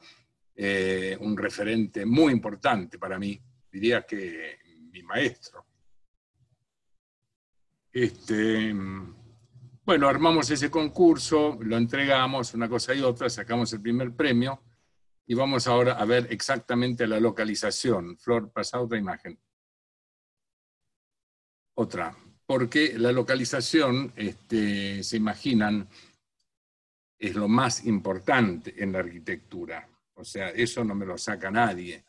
[SPEAKER 4] eh, un referente muy importante para mí, diría que mi maestro. Este, bueno, armamos ese concurso, lo entregamos, una cosa y otra, sacamos el primer premio y vamos ahora a ver exactamente la localización. Flor, pasa otra imagen. Otra. Porque la localización, este, se imaginan, es lo más importante en la arquitectura. O sea, eso no me lo saca nadie.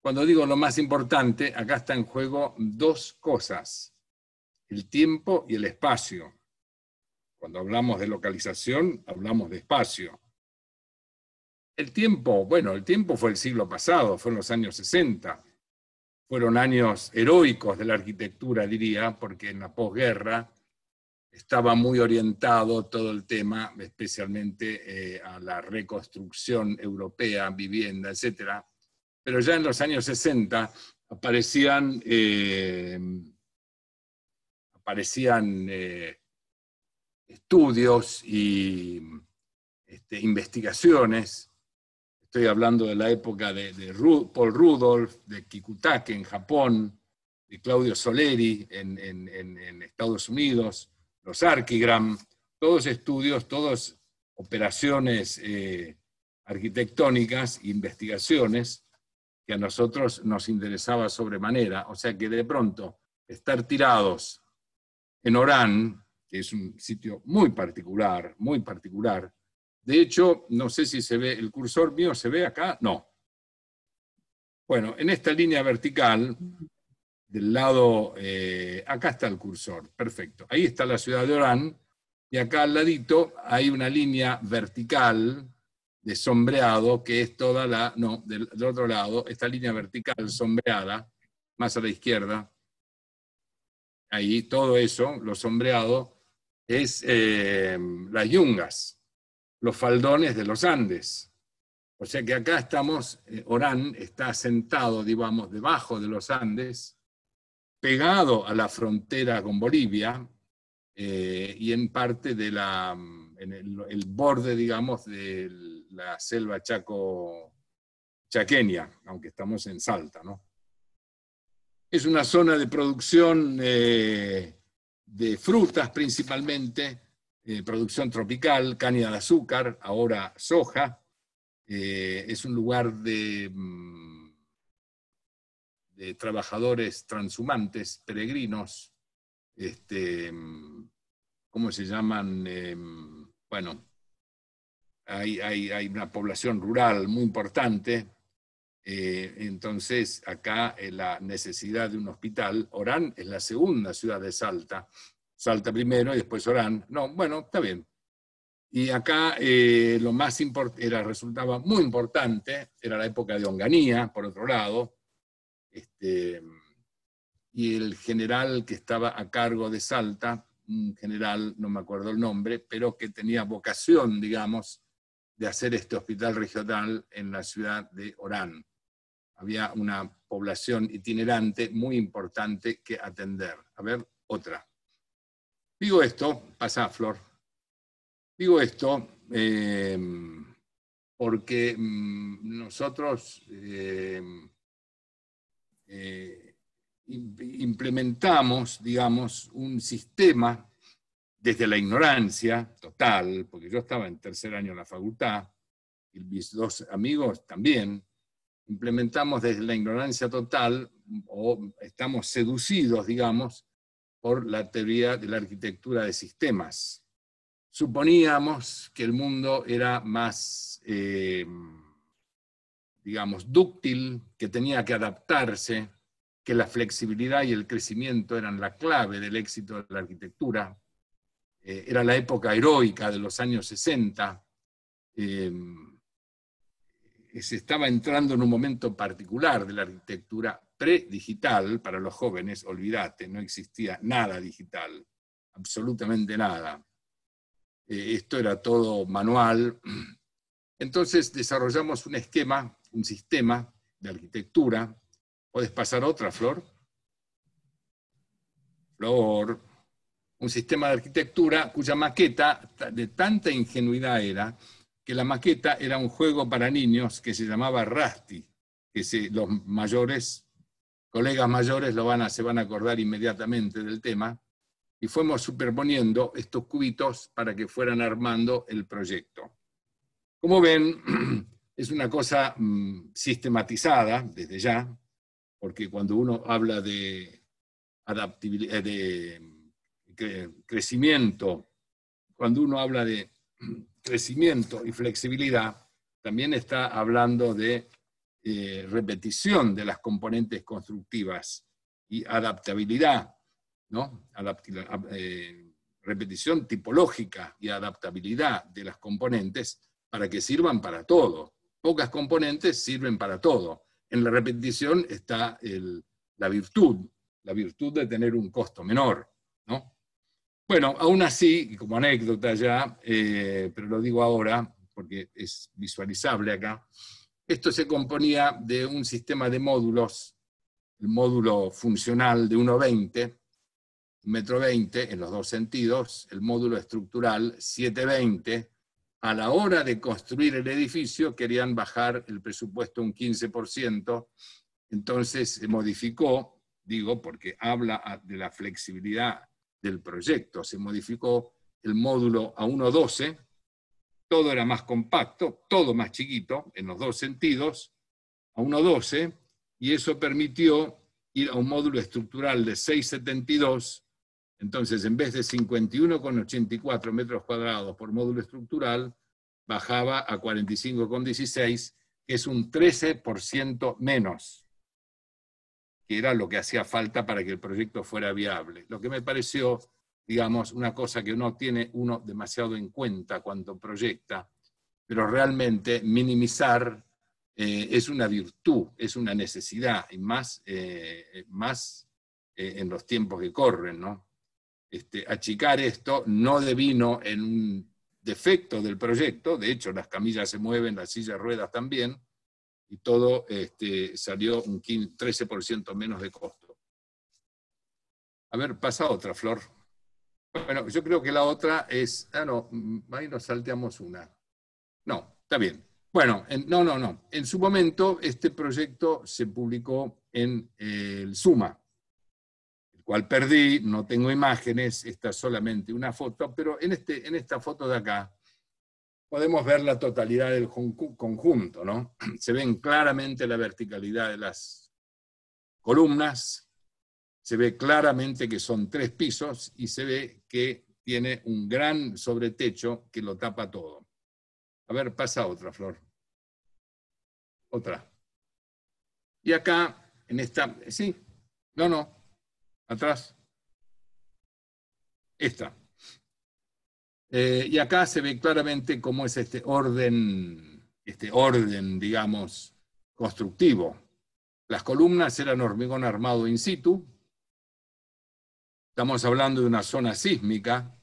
[SPEAKER 4] Cuando digo lo más importante, acá está en juego dos cosas, el tiempo y el espacio. Cuando hablamos de localización, hablamos de espacio. El tiempo, bueno, el tiempo fue el siglo pasado, fueron los años 60. Fueron años heroicos de la arquitectura, diría, porque en la posguerra estaba muy orientado todo el tema, especialmente eh, a la reconstrucción europea, vivienda, etc. Pero ya en los años 60 aparecían, eh, aparecían eh, estudios y este, investigaciones. Estoy hablando de la época de, Paul Rudolph, de Kikutake en Japón, de Claudio Soleri en, Estados Unidos, los Archigram, todos estudios, todas operaciones eh, arquitectónicas, investigaciones que a nosotros nos interesaba sobremanera. O sea que de pronto estar tirados en Orán, es un sitio muy particular, muy particular. De hecho, no sé si se ve, el cursor mío se ve acá, no. Bueno, en esta línea vertical, del lado, eh, acá está el cursor, perfecto. Ahí está la ciudad de Orán, y acá al ladito hay una línea vertical de sombreado, que es toda la, no, del otro lado, esta línea vertical sombreada, más a la izquierda, ahí todo eso, lo sombreado, es eh, las yungas, los faldones de los Andes. O sea que acá estamos, eh, Orán está sentado, digamos, debajo de los Andes, pegado a la frontera con Bolivia eh, y en parte de la, en el, borde, digamos, de la selva chaco chaqueña, aunque estamos en Salta, ¿no? Es una zona de producción de frutas principalmente, eh, producción tropical, caña de azúcar, ahora soja. Eh, es un lugar de, mm, trabajadores transhumantes, peregrinos, este, mm, ¿cómo se llaman? Em, bueno, hay, hay, una población rural muy importante, eh, entonces acá la necesidad de un hospital, Orán es la segunda ciudad de Salta, Salta primero y después Orán. No, bueno, está bien. Y acá eh, lo más era, resultaba muy importante, era la época de Onganía, por otro lado, este, y el general que estaba a cargo de Salta, un general, no me acuerdo el nombre, pero que tenía vocación, digamos, de hacer este hospital regional en la ciudad de Orán. Había una población itinerante muy importante que atender. A ver, otra. Digo esto, pasa Flor, digo esto eh, porque mm, nosotros eh, eh, implementamos, digamos, un sistema desde la ignorancia total, porque yo estaba en tercer año en la facultad, y mis dos amigos también, implementamos desde la ignorancia total, o estamos seducidos, digamos, por la teoría de la arquitectura de sistemas. Suponíamos que el mundo era más, eh, digamos, dúctil, que tenía que adaptarse, que la flexibilidad y el crecimiento eran la clave del éxito de la arquitectura. Eh, era la época heroica de los años 60. Eh, se estaba entrando en un momento particular de la arquitectura pre-digital para los jóvenes, olvídate, no existía nada digital, absolutamente nada. Eh, esto era todo manual. Entonces desarrollamos un esquema, un sistema de arquitectura. ¿Puedes pasar otra, Flor? Flor. Un sistema de arquitectura cuya maqueta de tanta ingenuidad era que la maqueta era un juego para niños que se llamaba Rusty, que los mayores colegas mayores lo van a, se van a acordar inmediatamente del tema, y fuimos superponiendo estos cubitos para que fueran armando el proyecto. Como ven, es una cosa mm, sistematizada desde ya, porque cuando uno habla de adaptabilidad, de crecimiento, cuando uno habla de crecimiento y flexibilidad, también está hablando de eh, repetición de las componentes constructivas y adaptabilidad, ¿no? Eh, repetición tipológica y adaptabilidad de las componentes para que sirvan para todo. Pocas componentes sirven para todo. En la repetición está la virtud, la virtud de tener un costo menor, ¿no? Bueno, aún así, como anécdota ya, eh, pero lo digo ahora porque es visualizable acá, esto se componía de un sistema de módulos, el módulo funcional de 1,20, metro 20 en los dos sentidos, el módulo estructural 720. A la hora de construir el edificio querían bajar el presupuesto un 15%, entonces se modificó, digo, porque habla de la flexibilidad del proyecto, se modificó el módulo a 1.12, todo era más compacto, todo más chiquito, en los dos sentidos, a 1.12, y eso permitió ir a un módulo estructural de 6,72, entonces en vez de 51,84 metros cuadrados por módulo estructural, bajaba a 45,16, que es un 13% menos, que era lo que hacía falta para que el proyecto fuera viable. Lo que me pareció digamos, una cosa que no tiene uno demasiado en cuenta cuando proyecta, pero realmente minimizar eh, es una virtud, es una necesidad, y más, eh, más eh, en los tiempos que corren, ¿no? Este, achicar esto no devino en un defecto del proyecto, de hecho las camillas se mueven, las sillas ruedas también, y todo este, salió un 13% menos de costo. A ver, pasa otra, Flor. Bueno, yo creo que la otra es, ah, no, mm, ahí nos salteamos una. No, está bien. Bueno, no, no, no. En su momento este proyecto se publicó en eh, el SUMA, el cual perdí, no tengo imágenes, esta es solamente una foto, pero en, este, en esta foto de acá podemos ver la totalidad del conjunto, ¿no? Se ven claramente la verticalidad de las columnas, se ve claramente que son tres pisos y se ve que tiene un gran sobretecho que lo tapa todo. A ver, pasa otra, Flor. Otra. Y acá, en esta, sí, no, no, atrás. Esta. Eh, y acá se ve claramente cómo es este orden, este orden, digamos, constructivo. Las columnas eran hormigón armado in situ. Estamos hablando de una zona sísmica,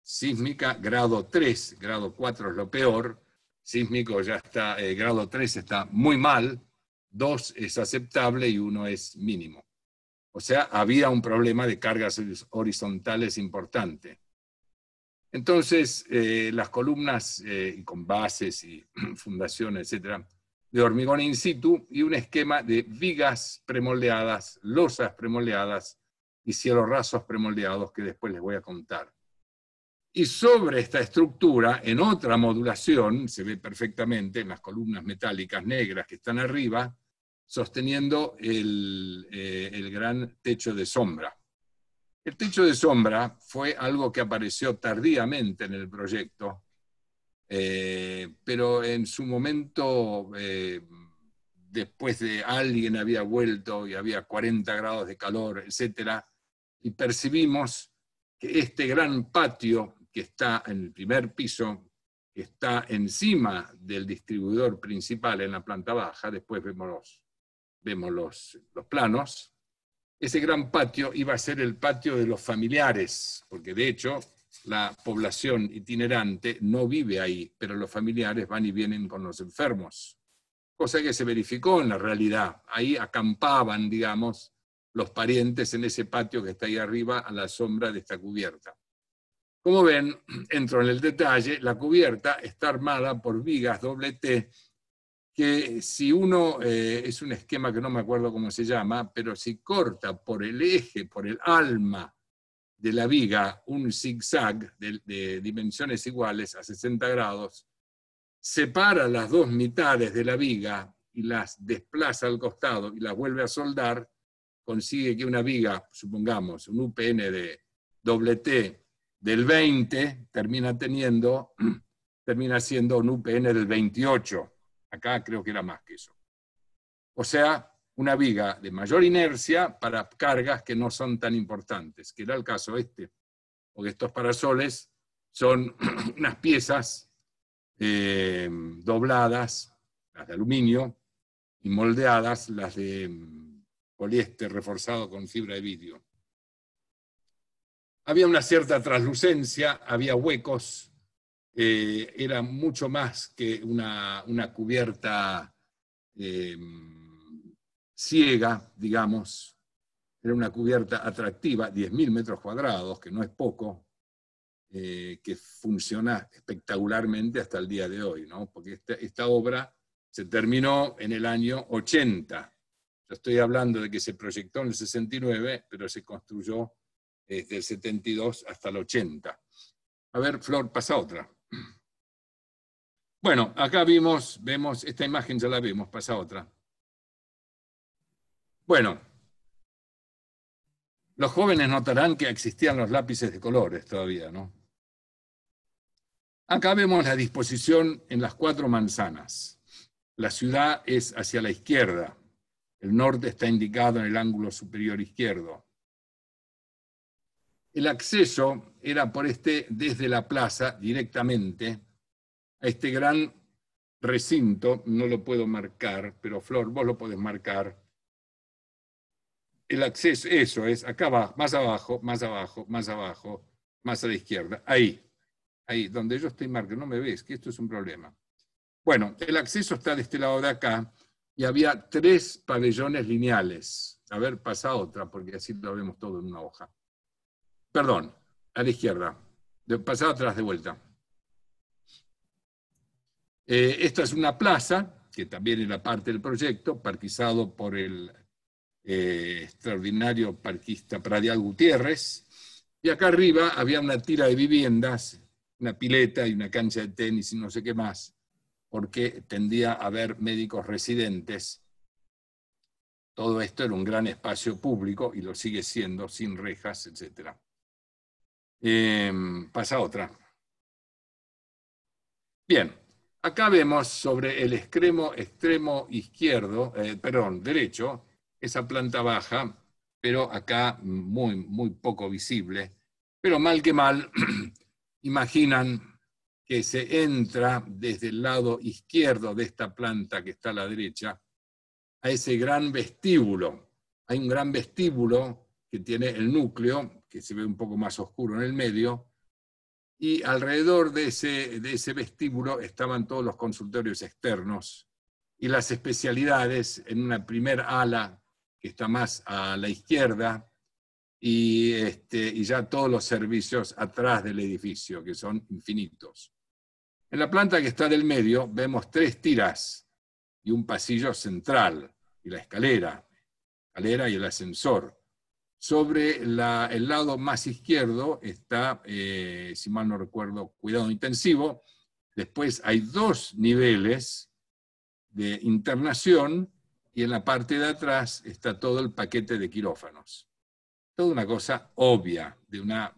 [SPEAKER 4] sísmica grado 3, grado 4 es lo peor, sísmico ya está, eh, grado 3 está muy mal, 2 es aceptable y 1 es mínimo. O sea, había un problema de cargas horizontales importante. Entonces, eh, las columnas eh, con bases y fundaciones, etcétera, de hormigón in situ y un esquema de vigas premoldeadas, losas premoldeadas y cielos rasos premoldeados que después les voy a contar. Y sobre esta estructura, en otra modulación, se ve perfectamente en las columnas metálicas negras que están arriba, sosteniendo eh, el, gran techo de sombra. El techo de sombra fue algo que apareció tardíamente en el proyecto, eh, pero en su momento, eh, después de alguien había vuelto y había 40 grados de calor, etc., y percibimos que este gran patio que está en el primer piso, que está encima del distribuidor principal en la planta baja, después vemos los, vemos los, los planos, ese gran patio iba a ser el patio de los familiares, porque de hecho la población itinerante no vive ahí, pero los familiares van y vienen con los enfermos. Cosa que se verificó en la realidad. Ahí acampaban, digamos, los parientes en ese patio que está ahí arriba a la sombra de esta cubierta. Como ven, entro en el detalle, la cubierta está armada por vigas doble T que si uno, eh, es un esquema que no me acuerdo cómo se llama, pero si corta por el eje, por el alma de la viga, un zigzag de, de dimensiones iguales a 60 grados, separa las dos mitades de la viga y las desplaza al costado y las vuelve a soldar, consigue que una viga, supongamos, un UPN de doble T del 20, termina teniendo, termina siendo un UPN del 28 Acá creo que era más que eso. O sea, una viga de mayor inercia para cargas que no son tan importantes, que era el caso este, porque estos parasoles son unas piezas eh, dobladas, las de aluminio, y moldeadas, las de mm, poliéster reforzado con fibra de vidrio. Había una cierta translucencia, había huecos, eh, era mucho más que una, cubierta eh, ciega, digamos, era una cubierta atractiva, 10.000 metros cuadrados, que no es poco, eh, que funciona espectacularmente hasta el día de hoy, ¿no? porque esta, esta obra se terminó en el año 80. Yo estoy hablando de que se proyectó en el 69, pero se construyó desde el 72 hasta el 80. A ver, Flor, pasa otra. Bueno, acá vimos, vemos, esta imagen ya la vimos, pasa otra. Bueno, los jóvenes notarán que existían los lápices de colores todavía, ¿no? Acá vemos la disposición en las cuatro manzanas. La ciudad es hacia la izquierda. El norte está indicado en el ángulo superior izquierdo. El acceso era por este, desde la plaza, directamente, a este gran recinto, no lo puedo marcar, pero Flor, vos lo podés marcar. El acceso, eso es, acá va, más abajo, más abajo, más abajo, más a la izquierda, ahí, ahí, donde yo estoy marcando, no me ves, que esto es un problema. Bueno, el acceso está de este lado de acá y había tres pabellones lineales. A ver, pasa otra, porque así lo vemos todo en una hoja. Perdón, a la izquierda, de, pasado atrás de vuelta. Eh, esta es una plaza, que también era parte del proyecto, parquizado por el, eh, extraordinario parquista Pradial Gutiérrez, y acá arriba había una tira de viviendas, una pileta y una cancha de tenis y no sé qué más, porque tendía a haber médicos residentes. Todo esto era un gran espacio público y lo sigue siendo, sin rejas, etc. Em, pasa otra. Bien, acá vemos sobre el extremo, extremo izquierdo, eh, perdón, derecho, esa planta baja, pero acá muy, muy poco visible. Pero mal que mal, imaginan que se entra desde el lado izquierdo de esta planta que está a la derecha a ese gran vestíbulo. Hay un gran vestíbulo que tiene el núcleo, que se ve un poco más oscuro en el medio, y alrededor de ese, de ese vestíbulo estaban todos los consultorios externos y las especialidades en una primer ala que está más a la izquierda y, este, y ya todos los servicios atrás del edificio, que son infinitos. En la planta que está del medio vemos tres tiras y un pasillo central y la escalera, escalera y el ascensor. Sobre el lado más izquierdo está, eh, si mal no recuerdo, cuidado intensivo. Después hay dos niveles de internación y en la parte de atrás está todo el paquete de quirófanos. Toda una cosa obvia, de una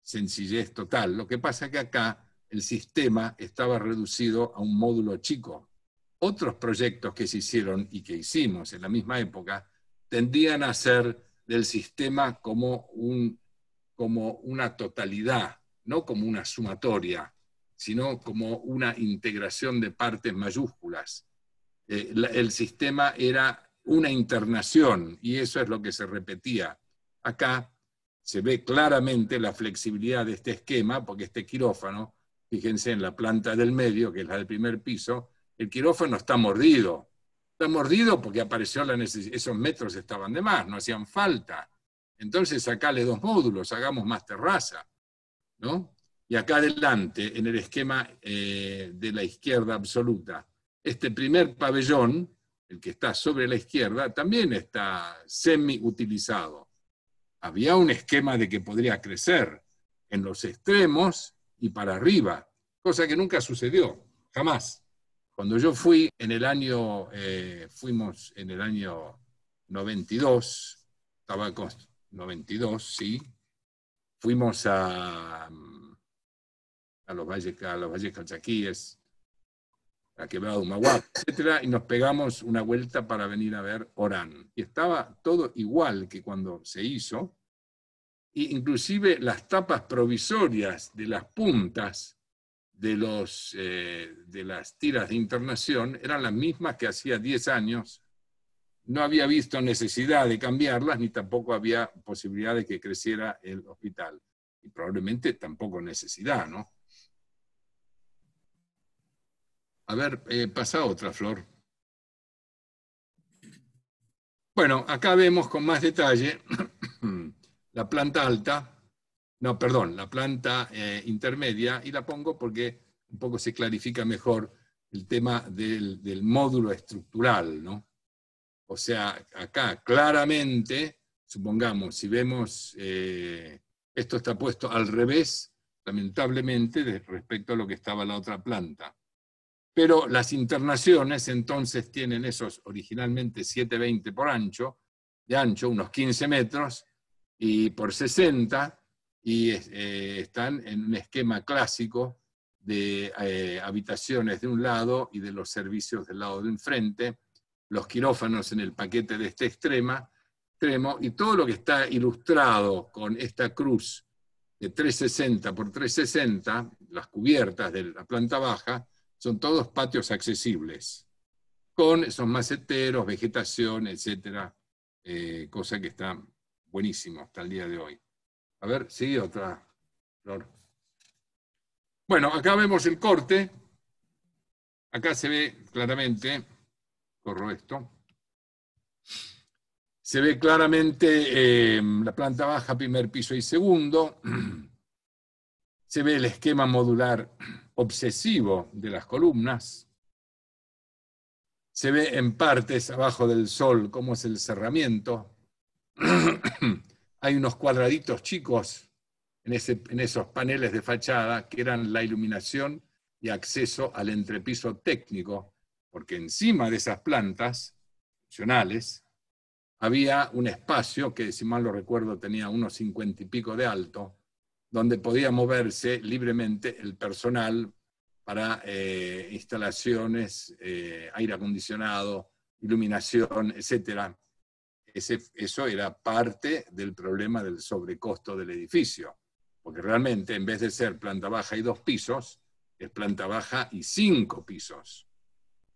[SPEAKER 4] sencillez total. Lo que pasa es que acá el sistema estaba reducido a un módulo chico. Otros proyectos que se hicieron y que hicimos en la misma época tendían a ser del sistema como, un, como una totalidad, no como una sumatoria, sino como una integración de partes mayúsculas. Eh, el sistema era una internación y eso es lo que se repetía. Acá se ve claramente la flexibilidad de este esquema, porque este quirófano, fíjense en la planta del medio, que es la del primer piso, el quirófano está mordido, Está mordido porque apareció la esos metros estaban de más, no hacían falta. Entonces sacale dos módulos, hagamos más terraza. ¿no? Y acá adelante, en el esquema eh, de la izquierda absoluta, este primer pabellón, el que está sobre la izquierda, también está semi-utilizado. Había un esquema de que podría crecer en los extremos y para arriba, cosa que nunca sucedió, jamás. Cuando yo fui en el año, eh, fuimos en el año 92, estaba con 92, sí, fuimos a, a los valles, a los valles calchaquíes, a Quebrado Humahuac, etcétera, y nos pegamos una vuelta para venir a ver Orán. Y estaba todo igual que cuando se hizo, e inclusive las tapas provisorias de las puntas de, los, eh, de las tiras de internación eran las mismas que hacía 10 años. No había visto necesidad de cambiarlas, ni tampoco había posibilidad de que creciera el hospital. Y probablemente tampoco necesidad, ¿no? A ver, eh, pasa otra, Flor. Bueno, acá vemos con más detalle la planta alta, no, perdón, la planta eh, intermedia, y la pongo porque un poco se clarifica mejor el tema del, módulo estructural, ¿no? O sea, acá claramente, supongamos, si vemos, eh, esto está puesto al revés, lamentablemente, respecto a lo que estaba la otra planta. Pero las internaciones entonces tienen esos originalmente 7,20 por ancho, de ancho, unos 15 metros, y por 60, y eh, están en un esquema clásico de eh, habitaciones de un lado y de los servicios del lado de enfrente, los quirófanos en el paquete de este extremo, y todo lo que está ilustrado con esta cruz de 360 por 360, las cubiertas de la planta baja, son todos patios accesibles, con esos maceteros, vegetación, etcétera, eh, cosa que está buenísimo hasta el día de hoy. A ver, sigue otra, Flor. Bueno, acá vemos el corte. Acá se ve claramente, corro esto, se ve claramente em, la planta baja, primer piso y segundo. Se ve el esquema modular obsesivo de las columnas. Se ve en partes abajo del sol cómo es el cerramiento. Hay unos cuadraditos chicos en, esos paneles de fachada que eran la iluminación y acceso al entrepiso técnico, porque encima de esas plantas funcionales había un espacio que, si mal lo recuerdo, tenía unos cincuenta y pico de alto, donde podía moverse libremente el personal para eh, instalaciones, eh, aire acondicionado, iluminación, eso era parte del problema del sobrecosto del edificio, porque realmente en vez de ser planta baja y dos pisos, es planta baja y cinco pisos.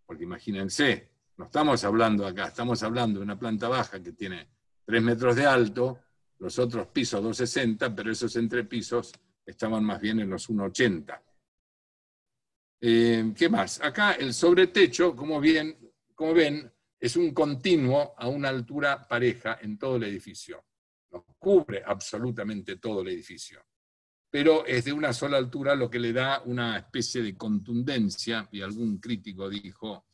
[SPEAKER 4] Porque imagínense, no estamos hablando acá, estamos hablando de una planta baja que tiene tres metros de alto, los otros pisos 2,60, pero esos entrepisos estaban más bien en los 1,80. Eh, ¿Qué más? Acá el sobretecho, como, bien, como ven, es un continuo a una altura pareja en todo el edificio. No cubre absolutamente todo el edificio. Pero es de una sola altura lo que le da una especie de contundencia, y algún crítico dijo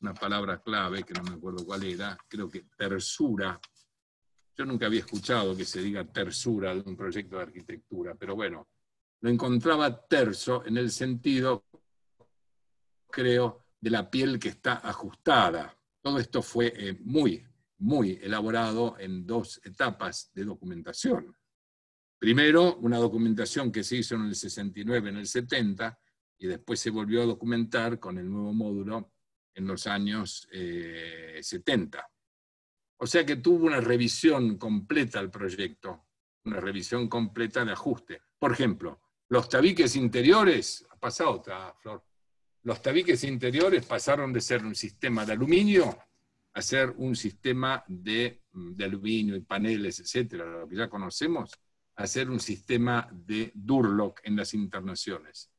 [SPEAKER 4] una palabra clave, que no me acuerdo cuál era, creo que tersura. Yo nunca había escuchado que se diga tersura de un proyecto de arquitectura, pero bueno, lo encontraba terso en el sentido creo, de la piel que está ajustada. Todo esto fue eh, muy, muy elaborado en dos etapas de documentación. Primero, una documentación que se hizo en el 69, en el 70, y después se volvió a documentar con el nuevo módulo en los años 70. Eh, o sea que tuvo una revisión completa al proyecto, una revisión completa de ajuste. Por ejemplo, los tabiques interiores, ha pasado otra, Flor, los tabiques interiores pasaron de ser un sistema de aluminio a ser un sistema de, aluminio y paneles, etcétera, lo que ya conocemos, a ser un sistema de Durlock en las internaciones.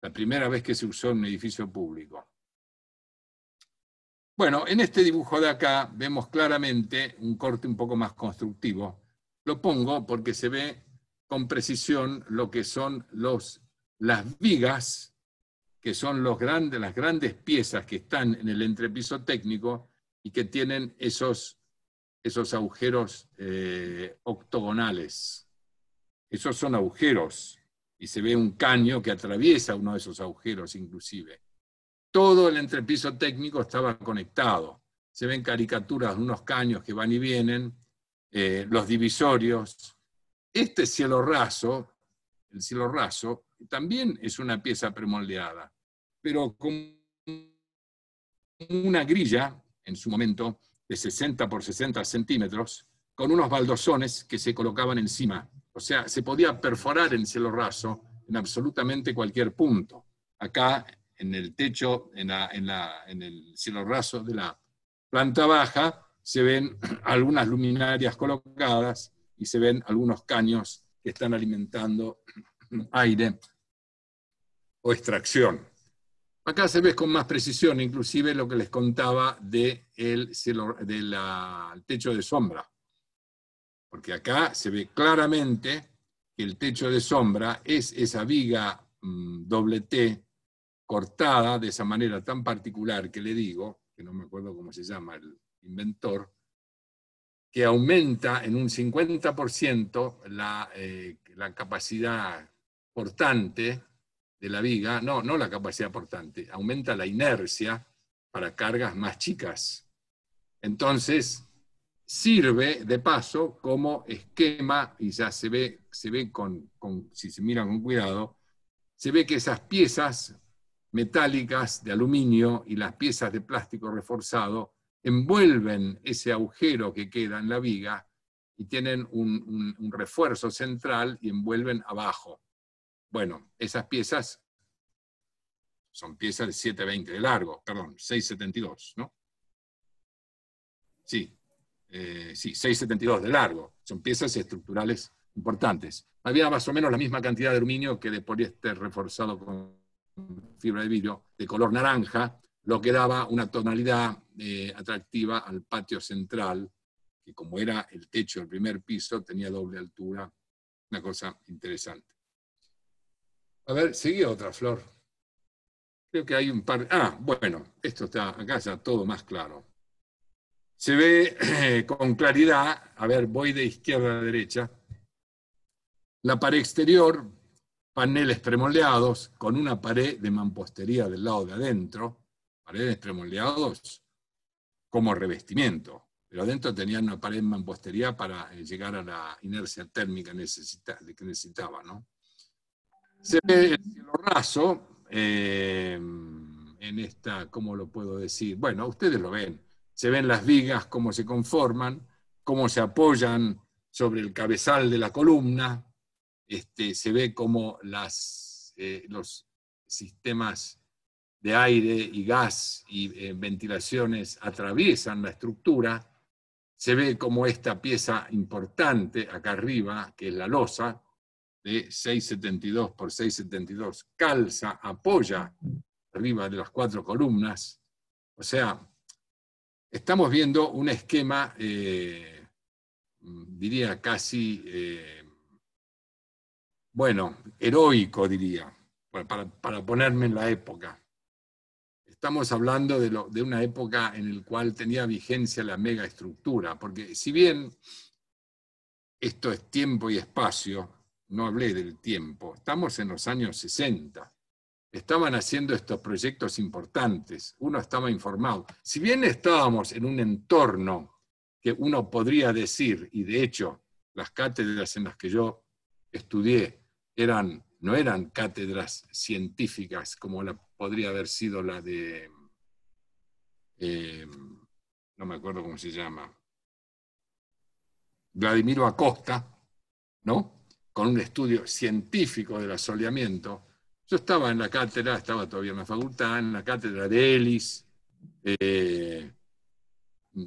[SPEAKER 4] La primera vez que se usó en un edificio público. Bueno, en este dibujo de acá vemos claramente un corte un poco más constructivo. Lo pongo porque se ve con precisión lo que son las vigas que son las grandes piezas que están en el entrepiso técnico y que tienen esos, esos agujeros eh, octogonales. Esos son agujeros y se ve un caño que atraviesa uno de esos agujeros inclusive. Todo el entrepiso técnico estaba conectado. Se ven caricaturas de unos caños que van y vienen, eh, los divisorios. Este cielo raso, el cielo raso, también es una pieza premoldeada, pero con una grilla, en su momento, de 60 por 60 centímetros, con unos baldosones que se colocaban encima. O sea, se podía perforar en cielo raso en absolutamente cualquier punto. Acá, en el techo, en, en el cielo raso de la planta baja, se ven algunas luminarias colocadas y se ven algunos caños que están alimentando aire o extracción. Acá se ve con más precisión, inclusive lo que les contaba del de techo de sombra. Porque acá se ve claramente que el techo de sombra es esa viga mm, doble T cortada de esa manera tan particular que le digo, que no me acuerdo cómo se llama el inventor, que aumenta en un 50% la, eh, la capacidad portante de la viga, no, no la capacidad portante, aumenta la inercia para cargas más chicas. Entonces, sirve de paso como esquema, y ya se ve, se ve con, si se mira con cuidado, se ve que esas piezas metálicas de aluminio y las piezas de plástico reforzado envuelven ese agujero que queda en la viga y tienen un, refuerzo central y envuelven abajo. Bueno, esas piezas son piezas de 7,20 de largo, perdón, 6,72, ¿no? Sí, eh, sí, 6,72 de largo. Son piezas estructurales importantes. Había más o menos la misma cantidad de aluminio que de poliéster reforzado con fibra de vidrio de color naranja, lo que daba una tonalidad eh, atractiva al patio central que como era el techo del primer piso, tenía doble altura, una cosa interesante. A ver, sigue otra flor. Creo que hay un par. Ah, bueno, esto está acá ya todo más claro. Se ve con claridad, a ver, voy de izquierda a derecha, la pared exterior, paneles premoldeados, con una pared de mampostería del lado de adentro, paredes premoldeados como revestimiento, pero adentro tenían una pared de mampostería para eh, llegar a la inercia térmica que necesitaba. ¿no? Se ve el cielo raso, eh, en esta, ¿cómo lo puedo decir? Bueno, ustedes lo ven, se ven las vigas, cómo se conforman, cómo se apoyan sobre el cabezal de la columna, este, se ve cómo las, eh, los sistemas de aire y gas y eh, ventilaciones atraviesan la estructura, se ve como esta pieza importante acá arriba, que es la losa, de 672 por 672, calza, apoya arriba de las cuatro columnas. O sea, estamos viendo un esquema, eh, diría casi bueno, heroico diría, para, ponerme en la época. Estamos hablando de, de una época en la cual tenía vigencia la megaestructura, porque si bien esto es tiempo y espacio, no hablé del tiempo, estamos en los años 60, estaban haciendo estos proyectos importantes, uno estaba informado. Si bien estábamos en un entorno que uno podría decir, y de hecho las cátedras en las que yo estudié eran, no eran cátedras científicas como la, podría haber sido la de, eh, no me acuerdo cómo se llama, Vladimiro Acosta, ¿no? Con un estudio científico del asoleamiento. Yo estaba en la cátedra, estaba todavía en la facultad, en la cátedra de Ellis, eh,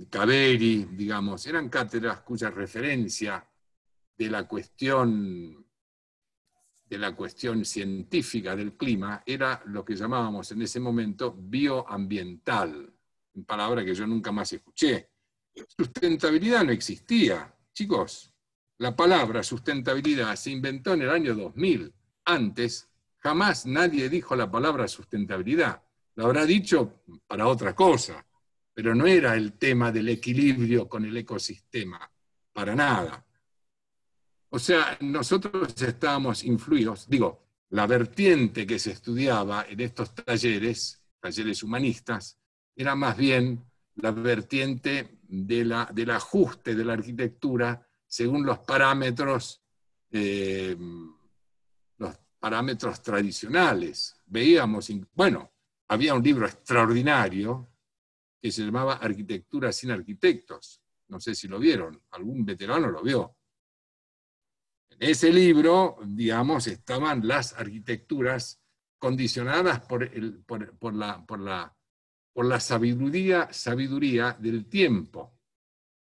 [SPEAKER 4] Caveri, digamos, eran cátedras cuya referencia de la cuestión de la cuestión científica del clima era lo que llamábamos en ese momento bioambiental, palabra que yo nunca más escuché. Sustentabilidad no existía. Chicos, la palabra sustentabilidad se inventó en el año 2000. Antes, jamás nadie dijo la palabra sustentabilidad. Lo habrá dicho para otra cosa, pero no era el tema del equilibrio con el ecosistema, para nada. O sea, nosotros estábamos influidos, digo, la vertiente que se estudiaba en estos talleres, talleres humanistas, era más bien la vertiente de la, del ajuste de la arquitectura según los parámetros, eh, los parámetros tradicionales. Veíamos, bueno, había un libro extraordinario que se llamaba Arquitectura sin arquitectos. No sé si lo vieron, algún veterano lo vio ese libro, digamos, estaban las arquitecturas condicionadas por, la, por, la, por la sabiduría, sabiduría del tiempo,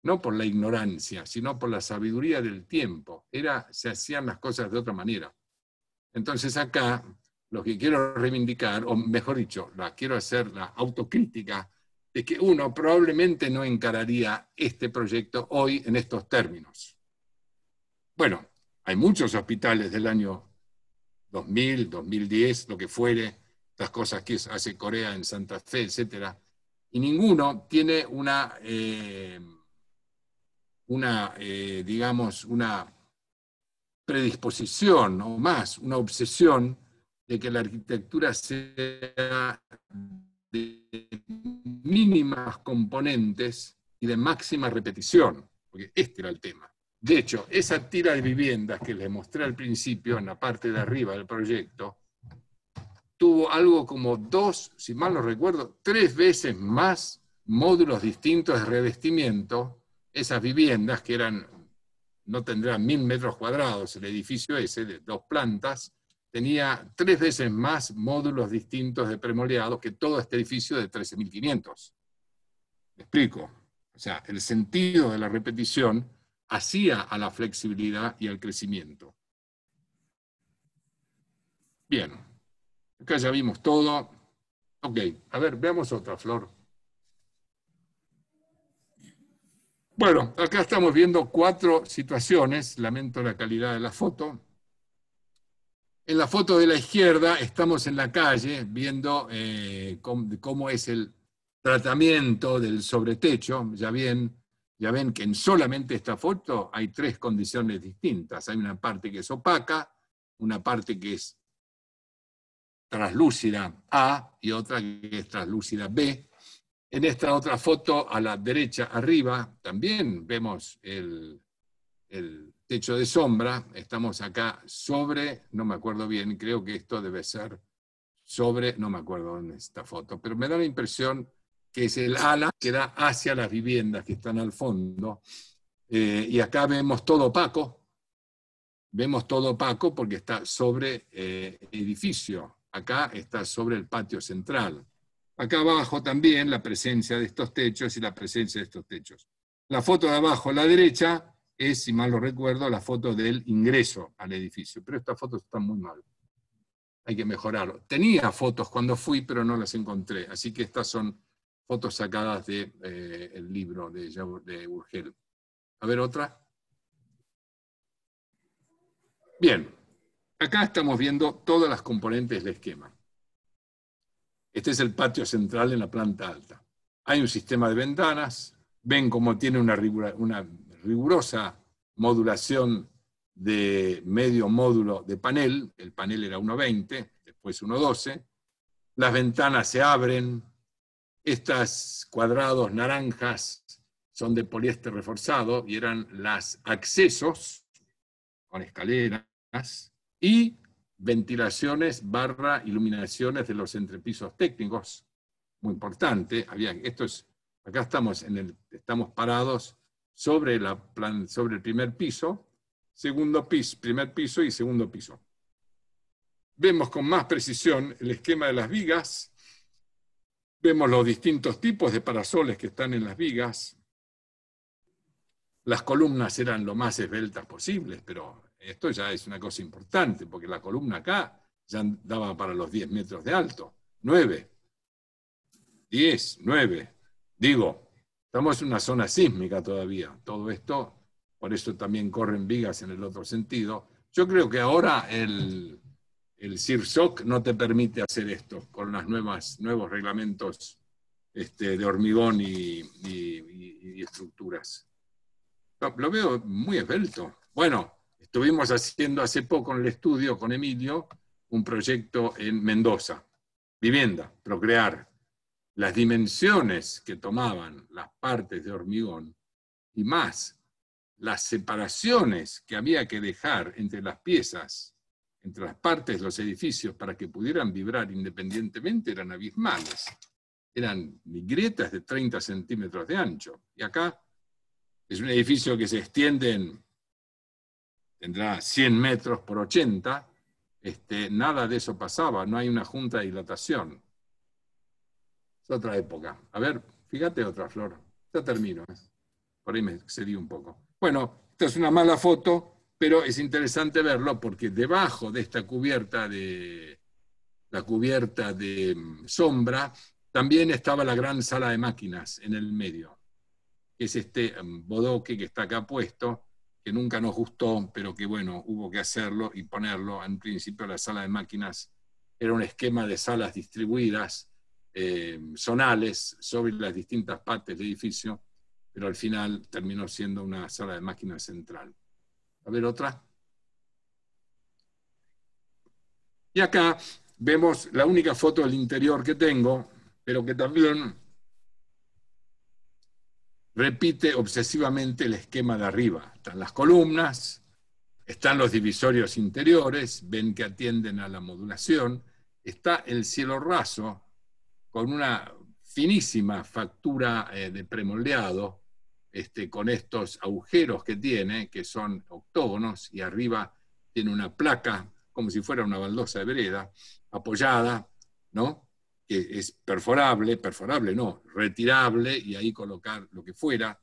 [SPEAKER 4] no por la ignorancia, sino por la sabiduría del tiempo. Era, se hacían las cosas de otra manera. Entonces acá lo que quiero reivindicar, o mejor dicho, la, quiero hacer la autocrítica de que uno probablemente no encararía este proyecto hoy en estos términos. Bueno, hay muchos hospitales del año 2000, 2010, lo que fuere, las cosas que hace Corea en Santa Fe, etc. Y ninguno tiene una, eh, una eh, digamos, una predisposición o más, una obsesión de que la arquitectura sea de mínimas componentes y de máxima repetición, porque este era el tema. De hecho, esa tira de viviendas que les mostré al principio, en la parte de arriba del proyecto, tuvo algo como dos, si mal no recuerdo, tres veces más módulos distintos de revestimiento, esas viviendas que eran, no tendrán mil metros cuadrados el edificio ese, de dos plantas, tenía tres veces más módulos distintos de premoleado que todo este edificio de 13.500. ¿Me explico? O sea, el sentido de la repetición hacía a la flexibilidad y al crecimiento. Bien, acá ya vimos todo. Ok, a ver, veamos otra flor. Bueno, acá estamos viendo cuatro situaciones, lamento la calidad de la foto. En la foto de la izquierda estamos en la calle viendo eh, cómo, es el tratamiento del sobretecho. Ya, bien, ya ven que en solamente esta foto hay tres condiciones distintas. Hay una parte que es opaca, una parte que es translúcida A y otra que es translúcida B. En esta otra foto, a la derecha arriba, también vemos el, techo de sombra. Estamos acá sobre, no me acuerdo bien, creo que esto debe ser sobre, no me acuerdo en esta foto, pero me da la impresión que es el ala que da hacia las viviendas que están al fondo. Eh, y acá vemos todo opaco, vemos todo opaco porque está sobre eh, edificio, acá está sobre el patio central. Acá abajo también la presencia de estos techos y la presencia de estos techos. La foto de abajo a la derecha es, si mal lo recuerdo, la foto del ingreso al edificio, pero esta foto está muy mal. Hay que mejorarlo. Tenía fotos cuando fui, pero no las encontré, así que estas son fotos sacadas del de, eh, libro de, de Urgel. A ver otra. Bien, acá estamos viendo todas las componentes del esquema. Este es el patio central en la planta alta. Hay un sistema de ventanas, ven cómo tiene una, rigurosa modulación de medio módulo de panel, el panel era 1.20, después 1.12, las ventanas se abren, estos cuadrados naranjas son de poliéster reforzado y eran los accesos con escaleras y ventilaciones barra iluminaciones de los entrepisos técnicos, muy importante. Había, esto es, acá estamos, en el, estamos parados sobre, la plan, sobre el primer piso, segundo piso, primer piso y segundo piso. Vemos con más precisión el esquema de las vigas, vemos los distintos tipos de parasoles que están en las vigas. Las columnas eran lo más esbeltas posibles, pero esto ya es una cosa importante, porque la columna acá ya daba para los 10 metros de alto. 9. 10, 9. Digo, estamos en una zona sísmica todavía. Todo esto, por eso también corren vigas en el otro sentido. Yo creo que ahora el, el CIRSOC no te permite hacer esto con los nuevos reglamentos este, de hormigón y, y estructuras. Lo veo muy esbelto. Bueno, Estuvimos haciendo hace poco en el estudio con Emilio un proyecto en Mendoza, vivienda, procrear. Las dimensiones que tomaban las partes de hormigón y más las separaciones que había que dejar entre las piezas, entre las partes de los edificios para que pudieran vibrar independientemente eran abismales. Eran grietas de 30 centímetros de ancho. Y acá es un edificio que se extiende en tendrá 100 metros por 80, este, nada de eso pasaba, no hay una junta de dilatación. Es otra época. A ver, fíjate otra flor. Ya termino. ¿eh? Por ahí me excedí un poco. Bueno, esta es una mala foto, pero es interesante verlo porque debajo de esta cubierta de la cubierta de mm, sombra también estaba la gran sala de máquinas en el medio. Es este mm, bodoque que está acá puesto, que nunca nos gustó, pero que bueno, hubo que hacerlo y ponerlo. En principio la sala de máquinas era un esquema de salas distribuidas, eh, zonales, sobre las distintas partes del edificio, pero al final terminó siendo una sala de máquinas central. A ver otra. Y acá vemos la única foto del interior que tengo, pero que también repite obsesivamente el esquema de arriba. Están las columnas, están los divisorios interiores, ven que atienden a la modulación, está el cielo raso con una finísima factura eh, de premoldeado, este, con estos agujeros que tiene, que son octógonos, y arriba tiene una placa, como si fuera una baldosa de vereda, apoyada, ¿no? Que es perforable, perforable no, retirable y ahí colocar lo que fuera.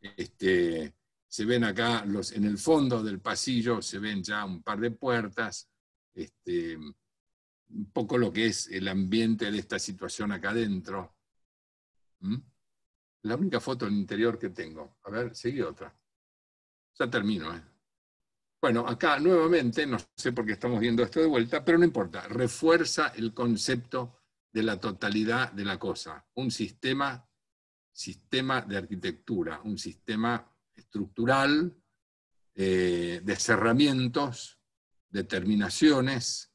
[SPEAKER 4] Este, se ven acá, los, en el fondo del pasillo se ven ya un par de puertas, este, un poco lo que es el ambiente de esta situación acá adentro. ¿Mm? La única foto del interior que tengo. A ver, sigue otra. Ya termino. ¿eh? Bueno, acá nuevamente, no sé por qué estamos viendo esto de vuelta, pero no importa, refuerza el concepto de la totalidad de la cosa. Un sistema, sistema de arquitectura, un sistema estructural eh, de cerramientos, determinaciones,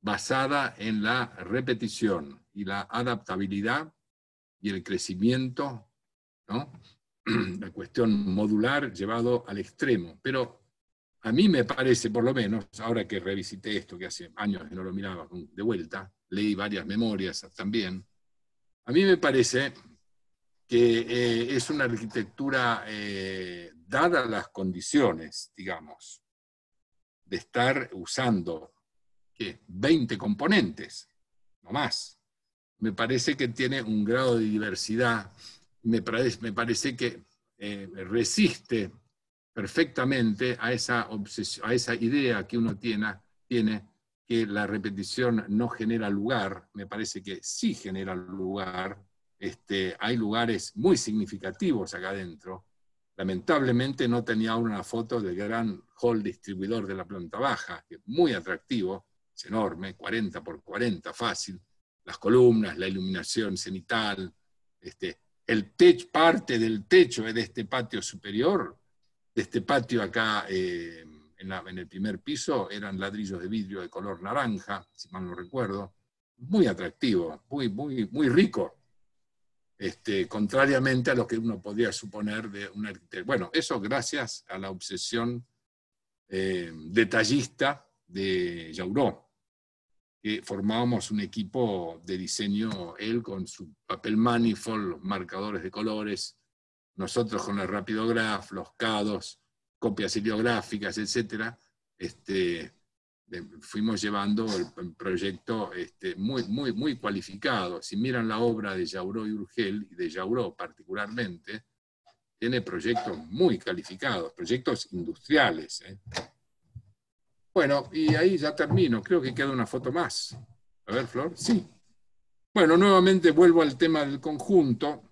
[SPEAKER 4] basada en la repetición y la adaptabilidad y el crecimiento, ¿no? la cuestión modular llevado al extremo. Pero a mí me parece, por lo menos, ahora que revisité esto, que hace años no lo miraba de vuelta, leí varias memorias también, a mí me parece que eh, es una arquitectura eh, dada las condiciones, digamos, de estar usando ¿qué? 20 componentes, no más. Me parece que tiene un grado de diversidad, me parece, me parece que eh, resiste perfectamente a esa, a esa idea que uno tiene, tiene que la repetición no genera lugar, me parece que sí genera lugar, este, hay lugares muy significativos acá adentro. Lamentablemente no tenía una foto del gran hall distribuidor de la planta baja, que es muy atractivo, es enorme, 40 por 40, fácil. Las columnas, la iluminación cenital, este, el techo, parte del techo de este patio superior, de este patio acá eh, en, el primer piso, eran ladrillos de vidrio de color naranja, si mal no recuerdo, muy atractivo, muy, muy, muy rico este, contrariamente a lo que uno podría suponer de un arquitecto. Bueno, eso gracias a la obsesión eh, detallista de Jauró, que formábamos un equipo de diseño, él con su papel manifold, los marcadores de colores, nosotros con el rapidograph, los CADOS, copias heliográficas, etc. Este, fuimos llevando el, proyecto este, muy, muy, muy cualificado. Si miran la obra de Jauró y Urgel, y de Jauró particularmente, tiene proyectos muy calificados, proyectos industriales. ¿eh? Bueno, y ahí ya termino, creo que queda una foto más. A ver, Flor, sí. Bueno, nuevamente vuelvo al tema del conjunto.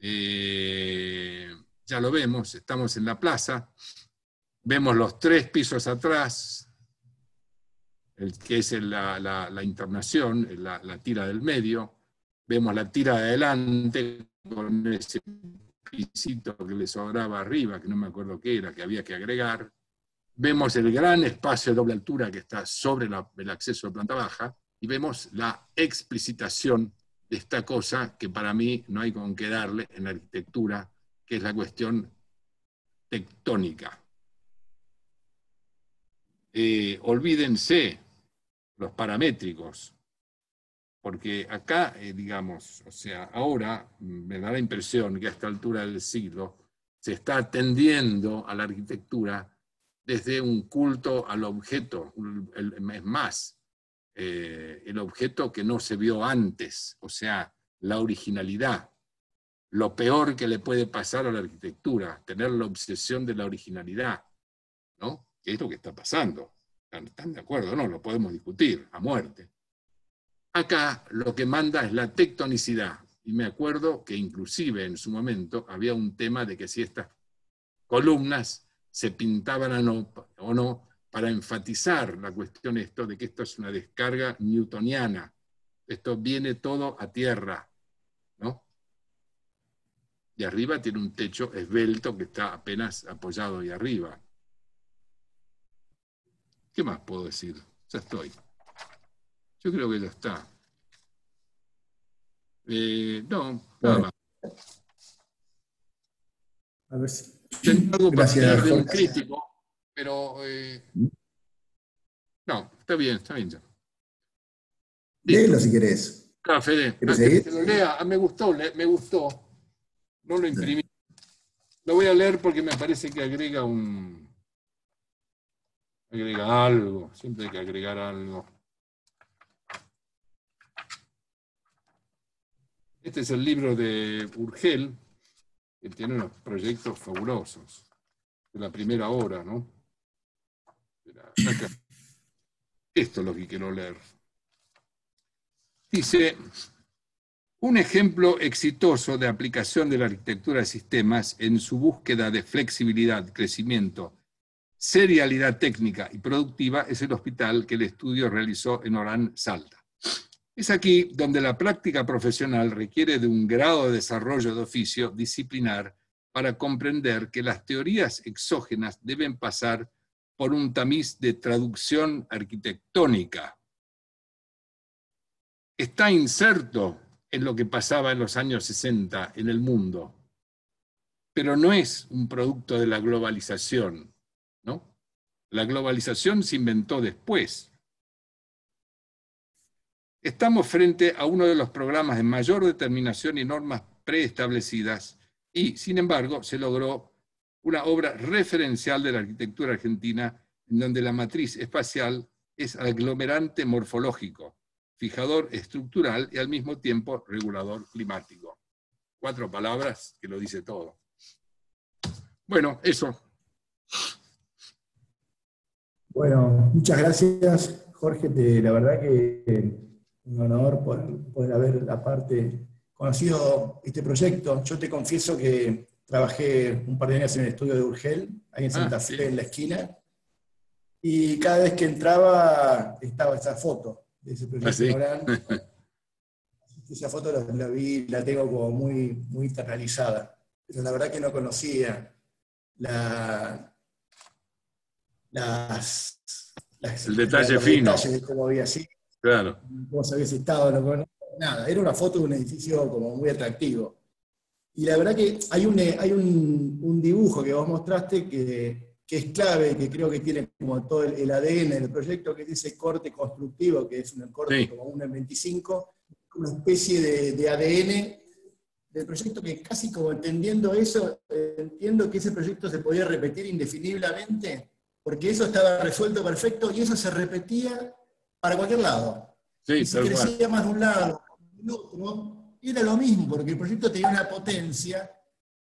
[SPEAKER 4] Eh, ya lo vemos, estamos en la plaza, vemos los tres pisos atrás, el, que es la, la, internación, la, tira del medio. Vemos la tira de adelante con ese pisito que le sobraba arriba, que no me acuerdo qué era, que había que agregar. Vemos el gran espacio de doble altura que está sobre el acceso a planta baja y vemos la explicitación de esta cosa que para mí no hay con qué darle en la arquitectura, que es la cuestión tectónica. Eh, olvídense los paramétricos. Porque acá, eh, digamos, o sea, ahora me da la impresión que a esta altura del siglo se está atendiendo a la arquitectura desde un culto al objeto, es más, eh, el objeto que no se vio antes, o sea, la originalidad. Lo peor que le puede pasar a la arquitectura, tener la obsesión de la originalidad, ¿no? ¿Qué es lo que está pasando? ¿Están de acuerdo? No, lo podemos discutir a muerte. Acá lo que manda es la tectonicidad. Y me acuerdo que inclusive en su momento había un tema de que si estas columnas se pintaban o no para enfatizar la cuestión esto de que esto es una descarga newtoniana. Esto viene todo a tierra, ¿no? Y arriba tiene un techo esbelto que está apenas apoyado ahí arriba. ¿Qué más puedo decir? Ya estoy. Yo creo que ya está. Eh, no, nada más.
[SPEAKER 1] A ver si.
[SPEAKER 4] algo Gracias, de un crítico, pero eh, no, está bien, está bien ya.
[SPEAKER 1] Léelo si querés.
[SPEAKER 4] Claro, Fede. Que lo lea. Ah, me gustó, me gustó. No lo imprimí. Lo voy a leer porque me parece que agrega un, agrega algo, siempre hay que agregar algo. Este es el libro de Urgel, que tiene unos proyectos fabulosos, de la primera hora, ¿no? Esto es lo que quiero leer. Dice, un ejemplo exitoso de aplicación de la arquitectura de sistemas en su búsqueda de flexibilidad, crecimiento serialidad técnica y productiva es el hospital que el estudio realizó en Orán, Salta. Es aquí donde la práctica profesional requiere de un grado de desarrollo de oficio disciplinar para comprender que las teorías exógenas deben pasar por un tamiz de traducción arquitectónica. Está inserto en lo que pasaba en los años 60 en el mundo, pero no es un producto de la globalización, ¿no? La globalización se inventó después. Estamos frente a uno de los programas de mayor determinación y normas preestablecidas y, sin embargo, se logró una obra referencial de la arquitectura argentina en donde la matriz espacial es aglomerante morfológico, fijador estructural y al mismo tiempo regulador climático. Cuatro palabras que lo dice todo. Bueno, eso.
[SPEAKER 1] Bueno, muchas gracias, Jorge. la verdad que un honor por poder haber aparte conocido este proyecto. Yo te confieso que trabajé un par de años en el estudio de Urgel, ahí en Santa ah, Fe, en la esquina, y cada vez que entraba estaba esa foto de ese proyecto ¿Ah, esa foto la, vi, la tengo como muy, muy internalizada. Pero la verdad que no conocía la, las,
[SPEAKER 4] el detalle fino.
[SPEAKER 1] de cómo había sido.
[SPEAKER 4] Claro.
[SPEAKER 1] Cómo se había estado, no, nada. Era una foto de un edificio como muy atractivo. Y la verdad que hay un, hay un, un dibujo que vos mostraste que que es clave, que creo que tiene como todo el, ADN del proyecto, que es ese corte constructivo, que es un corte como un 25, una especie de, ADN del proyecto que casi como entendiendo eso, entiendo que ese proyecto se podía repetir indefiniblemente, porque eso estaba resuelto perfecto y eso se repetía para cualquier lado.
[SPEAKER 4] Sí,
[SPEAKER 1] si crecía más de un lado, del otro, era lo mismo, porque el proyecto tenía una potencia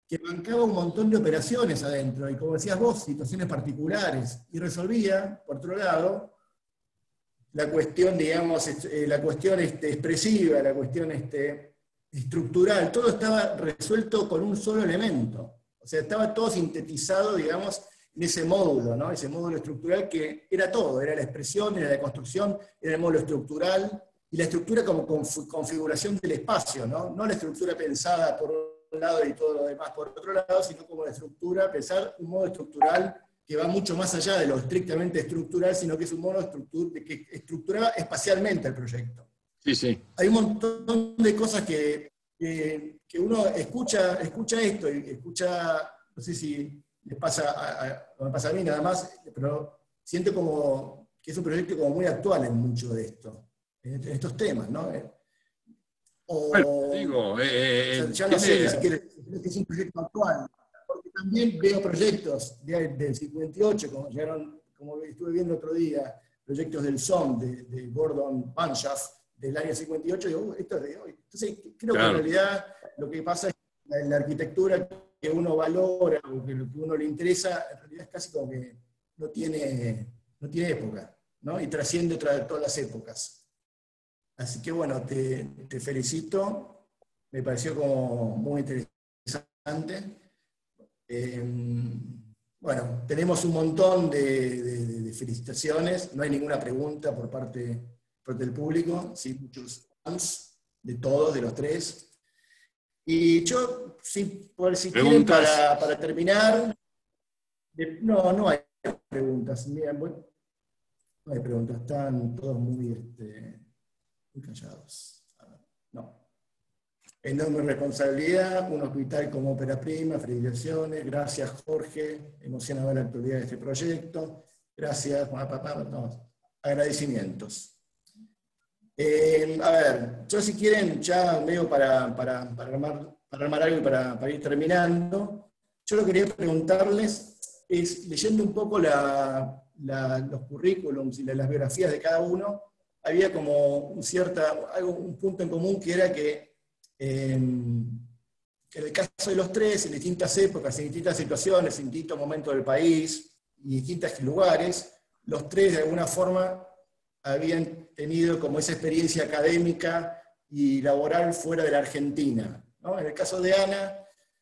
[SPEAKER 1] que bancaba un montón de operaciones adentro, y como decías vos, situaciones particulares, y resolvía, por otro lado, la cuestión, digamos, eh, la cuestión este, expresiva, la cuestión este, estructural, todo estaba resuelto con un solo elemento. O sea, estaba todo sintetizado, digamos, en ese módulo, ¿no? Ese módulo estructural que era todo, era la expresión, era la construcción, era el módulo estructural, y la estructura como configuración del espacio, ¿no? No la estructura pensada por lado y todo lo demás por otro lado, sino como la estructura, pensar un modo estructural que va mucho más allá de lo estrictamente estructural, sino que es un modo que estructuraba espacialmente el proyecto.
[SPEAKER 4] Sí, sí.
[SPEAKER 1] Hay un montón de cosas que, que, uno escucha, escucha esto y escucha, no sé si les pasa a, me pasa a mí nada más, pero siente como que es un proyecto como muy actual en mucho de esto, estos temas, ¿no?
[SPEAKER 4] O, digo, eh,
[SPEAKER 1] eh, ya no sé si es un proyecto actual, porque también veo proyectos del 58, como, como estuve viendo otro día, proyectos del SOM, de, Gordon Panshaft, del año 58, y digo, uh, esto es de hoy. Entonces, creo que en realidad lo que pasa es que la, arquitectura que uno valora o que lo que uno le interesa, en realidad es casi como que no tiene, no tiene época, ¿no? y trasciende todas las épocas. Así que bueno, te, felicito. Me pareció como muy interesante. Em, bueno, tenemos un montón de, felicitaciones. No hay ninguna pregunta por parte, del público. Sí, muchos fans de todos, de los tres. Y yo, sí, por si quieren, para, terminar. no, no hay preguntas. no hay preguntas. Están todos muy. Este, callados. No. Enorme responsabilidad, un hospital como ópera prima, felicitaciones, gracias Jorge, emocionado la actualidad de este proyecto, gracias Juan Papá, agradecimientos. Eh, a ver, yo si quieren, ya veo para, para, armar, para armar algo y para, ir terminando, yo lo que quería preguntarles es, leyendo un poco los currículums y las biografías de cada uno, había como un, cierta, un punto en común que era que, em, en el caso de los tres, en distintas épocas, en distintas situaciones, en distintos momentos del país y distintos lugares, los tres de alguna forma habían tenido como esa experiencia académica y laboral fuera de la Argentina. En el caso de Ana,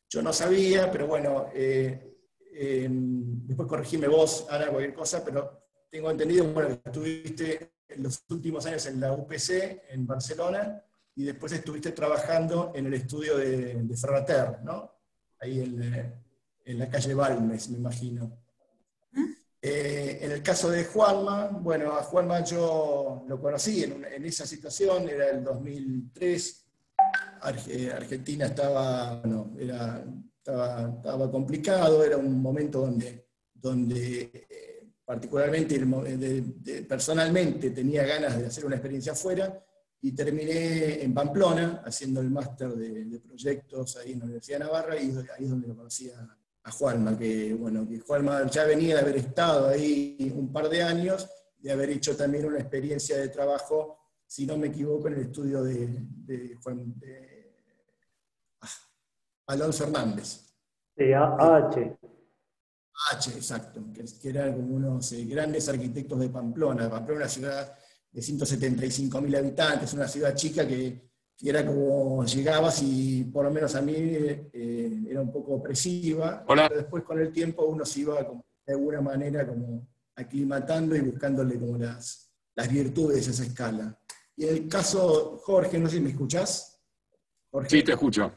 [SPEAKER 1] yo no sabía, pero bueno, eh, eh, después corregime vos, Ana, cualquier cosa, pero tengo entendido bueno, que estuviste en los últimos años en la UPC, en Barcelona, y después estuviste trabajando en el estudio de, Ferrater, ¿no? Ahí en, la calle Balmes, me imagino. Eh, en el caso de Juanma, bueno, a Juanma yo lo conocí en, en esa situación, era el 2003, Argentina estaba, era, estaba, complicado, era un momento donde, donde particularmente personalmente tenía ganas de hacer una experiencia afuera y terminé en Pamplona haciendo el máster de, proyectos ahí en la Universidad de Navarra y ahí es donde conocí a, Juanma, que bueno, que Juanma ya venía de haber estado ahí un par de años, de haber hecho también una experiencia de trabajo, si no me equivoco, en el estudio de, Juan, ah, Alonso Hernández.
[SPEAKER 3] Sí, H.
[SPEAKER 1] H, exacto, que, eran como unos eh, grandes arquitectos de Pamplona. Pamplona es una ciudad de 175.000 habitantes, una ciudad chica que, era como llegabas y por lo menos a mí eh, era un poco opresiva. Pero después con el tiempo uno se iba de alguna manera como aclimatando y buscándole como las, las virtudes de esa escala. Y en el caso, Jorge, no sé si me escuchás.
[SPEAKER 4] Sí, te escucho.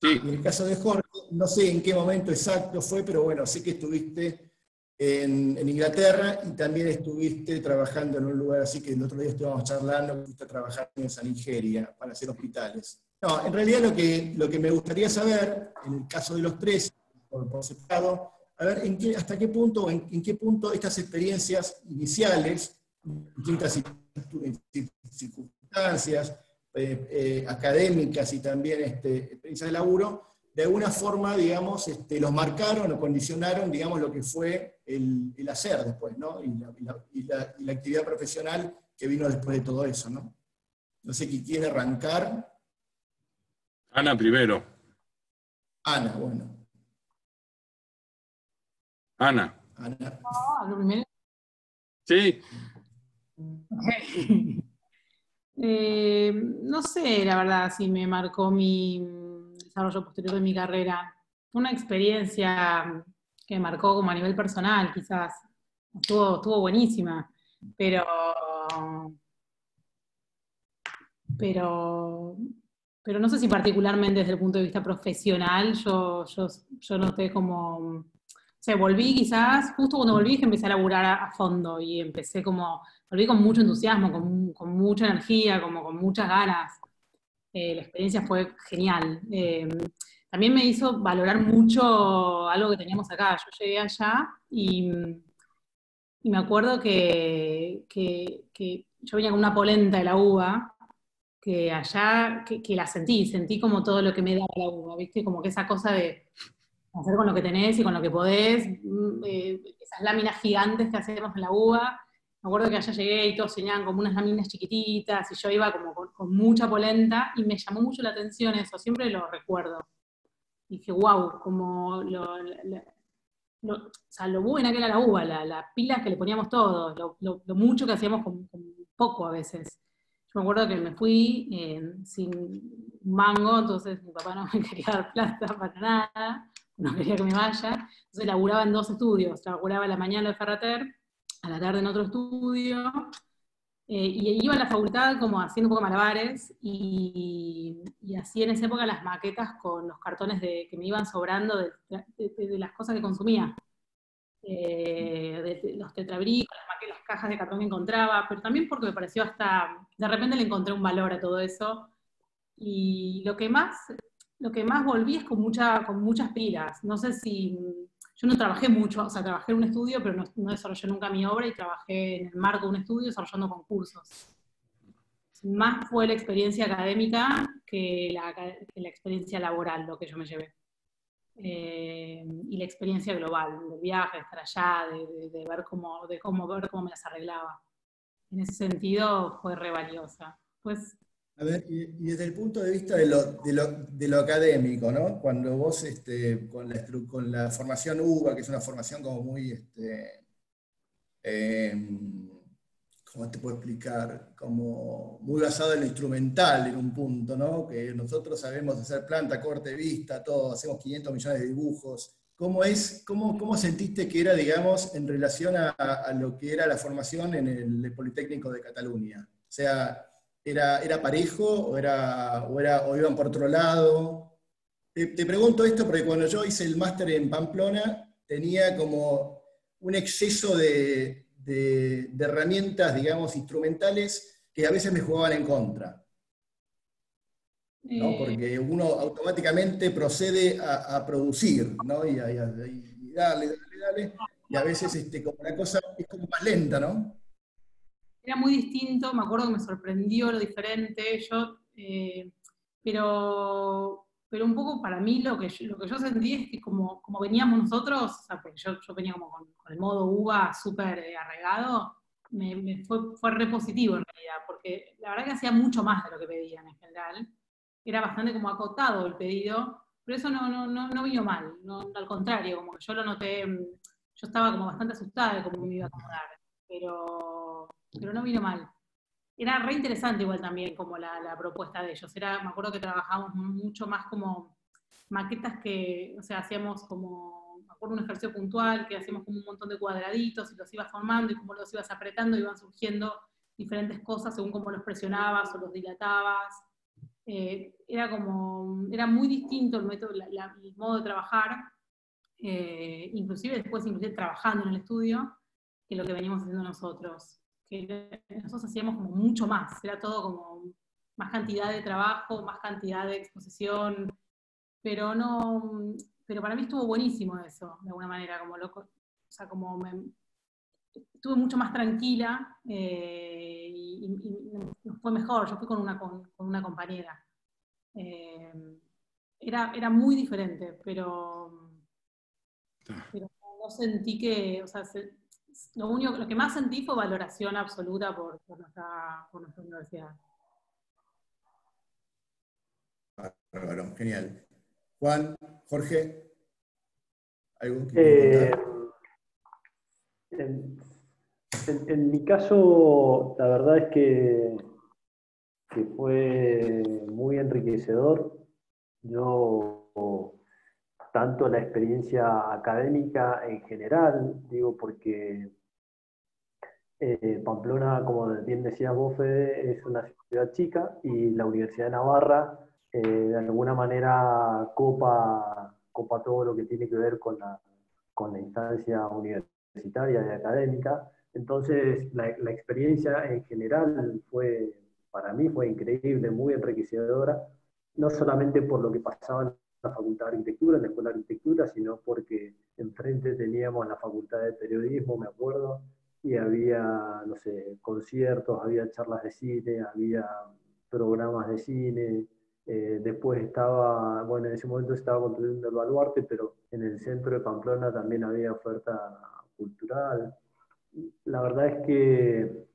[SPEAKER 1] Sí. En el caso de Jorge, no sé en qué momento exacto fue, pero bueno, sé que estuviste en, Inglaterra y también estuviste trabajando en un lugar así que el otro día estuvimos charlando, estuviste trabajando en San Nigeria para hacer hospitales. No, en realidad lo que, lo que me gustaría saber, en el caso de los tres, por, separado, a ver hasta qué punto, en, en, qué punto estas experiencias iniciales, distintas circunstancias, eh, eh, académicas y también este, experiencias de laburo, de alguna forma, digamos, este, los marcaron o condicionaron, digamos, lo que fue el, hacer después, ¿no? Y la, actividad profesional que vino después de todo eso, ¿no? No sé quién quiere arrancar.
[SPEAKER 4] Ana primero.
[SPEAKER 1] Ana, bueno.
[SPEAKER 4] Ana.
[SPEAKER 2] Ana. Ah, primero.
[SPEAKER 4] Sí.
[SPEAKER 2] Eh, no sé, la verdad, si me marcó mi desarrollo posterior de mi carrera. Una experiencia que me marcó como a nivel personal, quizás. Estuvo, estuvo buenísima, pero, pero, pero no sé si particularmente desde el punto de vista profesional yo, yo, yo noté como, o sea, volví quizás, justo cuando volví que empecé a laburar a, fondo y empecé como, volví con mucho entusiasmo, con, con mucha energía, como con muchas ganas. Eh, la experiencia fue genial. Eh, también me hizo valorar mucho algo que teníamos acá. Yo llegué allá y, me acuerdo que, yo venía con una polenta de la uva, que allá, que, la sentí, sentí como todo lo que me daba la uva, ¿viste? Como que esa cosa de hacer con lo que tenés y con lo que podés, mm, eh, esas láminas gigantes que hacemos en la uva, me acuerdo que allá llegué y todos señalaban como unas láminas chiquititas y yo iba como con, mucha polenta y me llamó mucho la atención eso, siempre lo recuerdo. Y dije, wow, como lo, o sea, lo bueno que era la uva, las la pilas que le poníamos todos, lo, mucho que hacíamos con, poco a veces. Yo me acuerdo que me fui eh, sin mango, entonces mi papá no me quería dar plata para nada, no quería que me vaya. Entonces laburaba en dos estudios, laburaba la mañana de Ferrater a la tarde en otro estudio, eh, y iba a la facultad como haciendo un poco malabares, y, y hacía en esa época las maquetas con los cartones de, que me iban sobrando de, las cosas que consumía. Eh, de, los tetrabricos, las, las cajas de cartón que encontraba, pero también porque me pareció hasta, de repente le encontré un valor a todo eso, y lo que más, lo que más volví es con, mucha, con muchas pilas. No sé si yo no trabajé mucho, o sea, trabajé en un estudio, pero no, desarrollé nunca mi obra y trabajé en el marco de un estudio desarrollando concursos. Más fue la experiencia académica que la, experiencia laboral, lo que yo me llevé. Eh, y la experiencia global, del viaje, de estar allá, de, ver cómo, de cómo ver cómo me las arreglaba. En ese sentido fue re valiosa. Pues
[SPEAKER 1] a ver, y, desde el punto de vista de lo, académico, ¿no? Cuando vos este, con, la, con, la, formación UBA, que es una formación como muy, este, em, ¿cómo te puedo explicar? Como muy basada en lo instrumental en un punto, ¿no? Que nosotros sabemos hacer planta, corte, vista, todo, hacemos 500 millones de dibujos, ¿cómo, es, cómo, cómo sentiste que era, digamos, en relación a, lo que era la formación en el Politécnico de Cataluña? O sea, ¿era, era parejo o, era, o, era, o iban por otro lado? Te, pregunto esto porque cuando yo hice el máster en Pamplona, tenía como un exceso de, de herramientas, digamos, instrumentales que a veces me jugaban en contra. ¿no? porque uno automáticamente procede a, producir, ¿no? Y, a, y, dale, dale, dale, y a veces este, como la cosa es como más lenta, ¿no?
[SPEAKER 2] Era muy distinto, me acuerdo que me sorprendió lo diferente, yo, eh, pero, pero un poco para mí lo que, yo, lo que yo sentí es que como, como veníamos nosotros, o sea, porque yo, yo venía como con, el modo uva súper eh, arregado, me, fue, fue re positivo en realidad, porque la verdad que hacía mucho más de lo que pedían en general. Era bastante como acotado el pedido, pero eso no, no, no, vino mal, al contrario, como que yo lo noté, mm, yo estaba como bastante asustada de cómo me iba a acomodar, pero, pero no vino mal. Era re interesante igual también como la, la propuesta de ellos, era, me acuerdo que trabajábamos mucho más como maquetas que, o sea, hacíamos como, me acuerdo un ejercicio puntual, que hacíamos como un montón de cuadraditos y los ibas formando y como los ibas apretando iban surgiendo diferentes cosas según cómo los presionabas o los dilatabas. Eh, era como, era muy distinto el, método, el modo de trabajar, eh, inclusive después inclusive trabajando en el estudio, que lo que veníamos haciendo nosotros. Que nosotros hacíamos como mucho más, era todo como más cantidad de trabajo, más cantidad de exposición, pero no, pero para mí estuvo buenísimo eso, de alguna manera, como loco, o sea, como me, estuve mucho más tranquila eh, y, fue mejor. Yo fui con una, con, una compañera. Eh, era, era muy diferente, pero, pero no sentí que, o sea, lo, único, lo que más sentí fue valoración absoluta por, por, nuestra, por nuestra universidad.
[SPEAKER 1] Bárbaro, genial. Juan, Jorge, ¿algo que eh,
[SPEAKER 3] en, mi caso, la verdad es que, que fue muy enriquecedor. Yo, tanto la experiencia académica en general, digo, porque eh, Pamplona, como bien decía vos, es una ciudad chica y la Universidad de Navarra eh, de alguna manera copa, copa todo lo que tiene que ver con la, con la instancia universitaria y académica. Entonces, la, experiencia en general fue, para mí fue increíble, muy enriquecedora, no solamente por lo que pasaba en la Facultad de Arquitectura, la Escuela de Arquitectura, sino porque enfrente teníamos la Facultad de Periodismo, me acuerdo, y había, no sé, conciertos, había charlas de cine, había programas de cine. Eh, después estaba, bueno, en ese momento estaba construyendo el baluarte, pero en el centro de Pamplona también había oferta cultural la verdad es que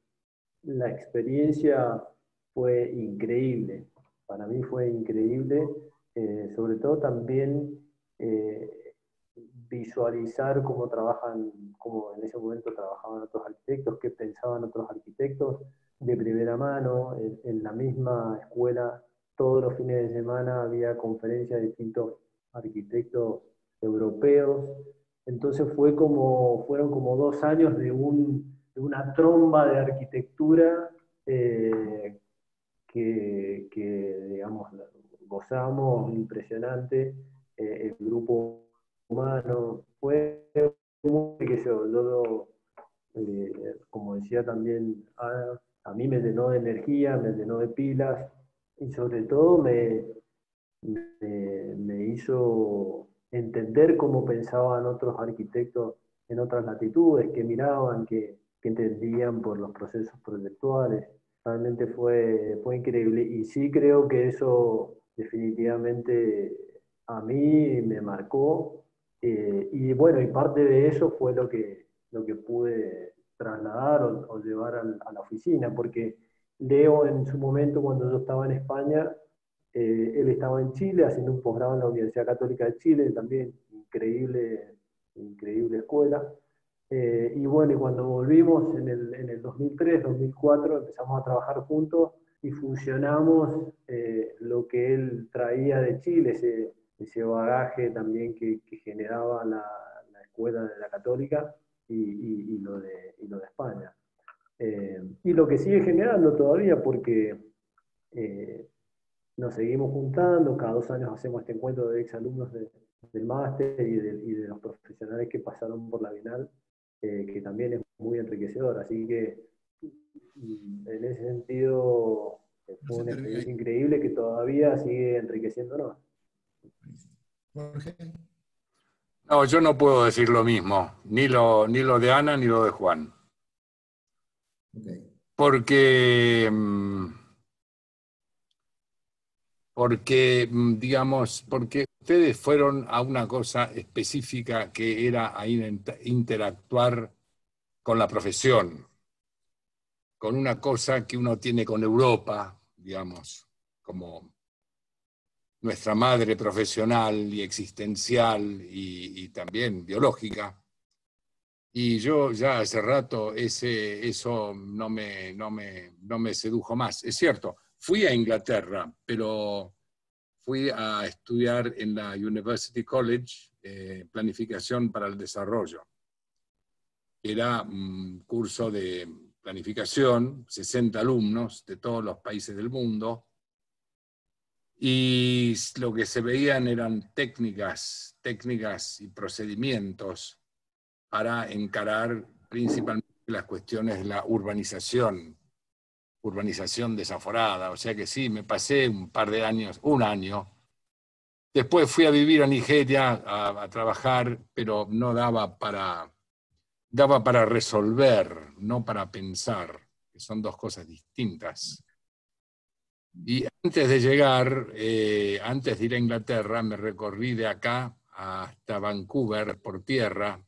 [SPEAKER 3] la experiencia fue increíble. Para mí fue increíble, eh, sobre todo también eh, visualizar cómo trabajan, cómo en ese momento trabajaban otros arquitectos, qué pensaban otros arquitectos de primera mano. En, la misma escuela, todos los fines de semana había conferencias de distintos arquitectos europeos entonces fue como, fueron como dos años de, una tromba de arquitectura eh, que, digamos, gozamos impresionante, eh, el grupo humano, fue muy, que yo, eh, como decía también, a, mí me llenó de energía, me llenó de pilas y sobre todo me, me hizo entender cómo pensaban otros arquitectos en otras latitudes, que miraban, que, entendían por los procesos proyectuales. Realmente fue, fue increíble y sí creo que eso definitivamente a mí me marcó eh, y bueno, y parte de eso fue lo que, lo que pude trasladar o, llevar a la oficina, porque Leo en su momento cuando yo estaba en España eh, él estaba en Chile haciendo un posgrado en la Universidad Católica de Chile, también increíble, increíble escuela. Eh, y bueno, y cuando volvimos en el, en el 2003, 2004, empezamos a trabajar juntos y funcionamos eh, lo que él traía de Chile, ese, ese bagaje también que, generaba la, escuela de la católica y, lo, de, lo de España. Eh, y lo que sigue generando todavía, porque eh, nos seguimos juntando, cada dos años hacemos este encuentro de exalumnos del máster y de, los profesionales que pasaron por la Bienal, eh, que también es muy enriquecedor. Así que en ese sentido fue una experiencia increíble que todavía sigue enriqueciéndonos.
[SPEAKER 4] No, yo no puedo decir lo mismo, ni lo, ni lo de Ana ni lo de Juan. Porque, mm, porque, mm, digamos, porque ustedes fueron a una cosa específica que era a interactuar con la profesión, con una cosa que uno tiene con Europa, digamos, como nuestra madre profesional y existencial y, también biológica. Y yo ya hace rato ese, eso no me, no, me, no me sedujo más. Es cierto, fui a Inglaterra, pero fui a estudiar en la University College eh, Planificación para el Desarrollo. Era un curso de planificación, 60 alumnos de todos los países del mundo, y lo que se veían eran técnicas, técnicas y procedimientos para encarar principalmente las cuestiones de la urbanización, urbanización desaforada. O sea que sí, me pasé un par de años, un año. Después fui a vivir a Nigeria a, a trabajar, pero no daba para, daba para resolver, no para pensar, que son dos cosas distintas. Y antes de llegar, eh, antes de ir a Inglaterra, me recorrí de acá hasta Vancouver por tierra.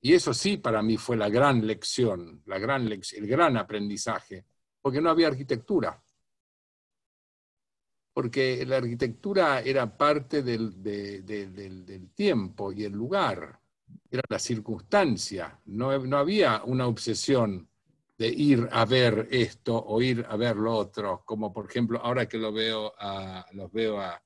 [SPEAKER 4] Y eso sí para mí fue la gran lección, la gran el gran aprendizaje, porque no había arquitectura. Porque la arquitectura era parte del, del tiempo y el lugar, era la circunstancia, no, no había una obsesión de ir a ver esto o ir a ver lo otro, como por ejemplo ahora que lo veo a, los veo a,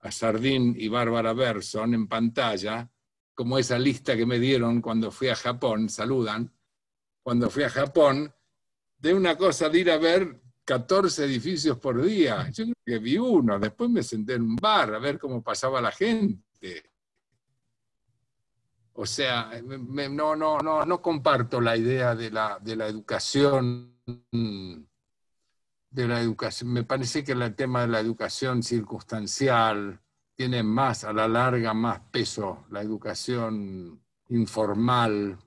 [SPEAKER 4] a Sardín y Bárbara Berson en pantalla, como esa lista que me dieron cuando fui a Japón, saludan, cuando fui a Japón, de una cosa de ir a ver 14 edificios por día. Yo creo que vi uno, después me senté en un bar a ver cómo pasaba la gente. O sea, no, no, no, no comparto la idea de la, de la educación, de la educación. Me parece que el tema de la educación circunstancial tiene más, a la larga, más peso. La educación informal,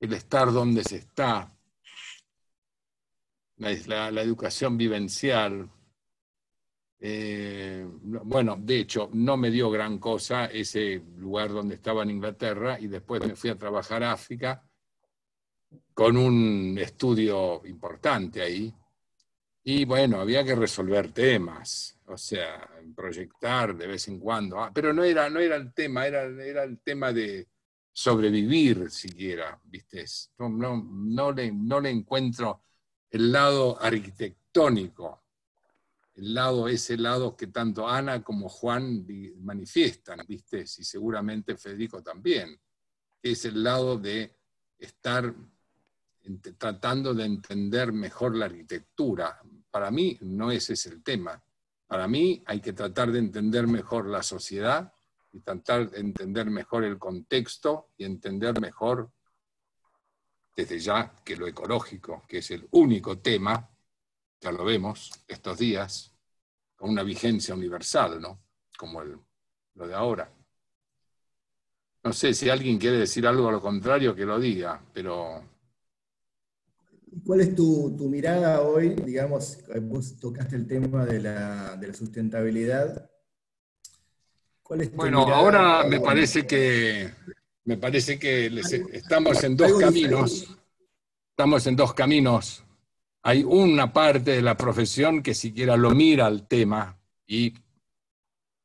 [SPEAKER 4] el estar donde se está, la, la educación vivencial. Eh, bueno, de hecho, no me dio gran cosa ese lugar donde estaba en Inglaterra y después me fui a trabajar a África con un estudio importante ahí. Y bueno, había que resolver temas, o sea, proyectar de vez en cuando. Ah, pero no era, no era el tema, era, era el tema de sobrevivir siquiera, ¿viste? No, le, no le encuentro el lado arquitectónico el lado, ese lado que tanto Ana como Juan manifiestan, ¿viste? Y seguramente Federico también, es el lado de estar tratando de entender mejor la arquitectura. Para mí no ese es el tema. Para mí hay que tratar de entender mejor la sociedad y tratar de entender mejor el contexto y entender mejor, desde ya, que lo ecológico, que es el único tema ya lo vemos estos días, con una vigencia universal, ¿no? Como lo de ahora. No sé si alguien quiere decir algo a lo contrario, que lo diga, pero...
[SPEAKER 1] ¿Cuál es tu, mirada hoy? Digamos, vos tocaste el tema de la, sustentabilidad.
[SPEAKER 4] bueno, ahora me parece que me parece que estamos en dos caminos. Estamos en dos caminos hay una parte de la profesión que siquiera lo mira al tema y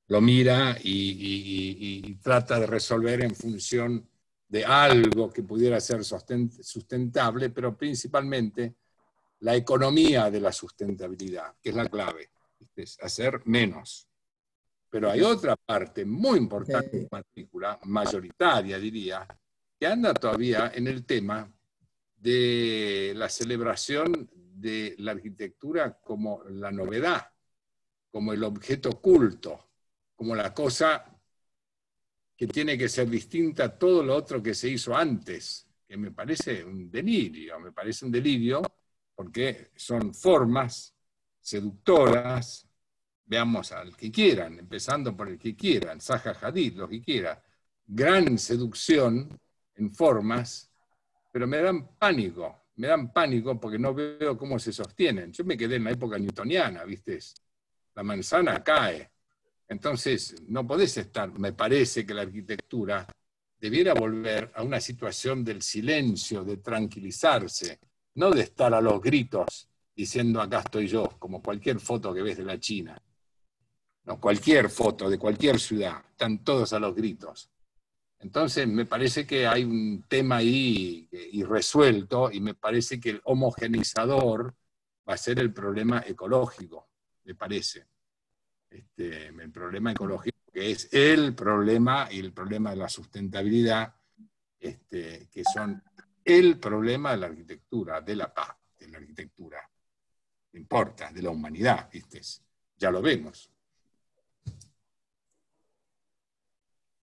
[SPEAKER 4] lo mira y, trata de resolver en función de algo que pudiera ser sustentable, pero principalmente la economía de la sustentabilidad, que es la clave, es hacer menos. Pero hay otra parte muy importante en matrícula, mayoritaria diría, que anda todavía en el tema de la celebración de la arquitectura como la novedad, como el objeto culto, como la cosa que tiene que ser distinta a todo lo otro que se hizo antes, que me parece un delirio, me parece un delirio porque son formas seductoras, veamos al que quieran, empezando por el que quieran, Zaha Hadid, lo que quiera, gran seducción en formas, pero me dan pánico, me dan pánico porque no veo cómo se sostienen. Yo me quedé en la época newtoniana, ¿viste? La manzana cae. Entonces, no podés estar, me parece que la arquitectura debiera volver a una situación del silencio, de tranquilizarse, no de estar a los gritos diciendo acá estoy yo, como cualquier foto que ves de la China. No, cualquier foto de cualquier ciudad, están todos a los gritos. Entonces, me parece que hay un tema ahí irresuelto y me parece que el homogenizador va a ser el problema ecológico, me parece. Este, el problema ecológico, que es el problema y el problema de la sustentabilidad, este, que son el problema de la arquitectura, de la paz, de la arquitectura. No importa, de la humanidad, ¿viste? ya lo vemos.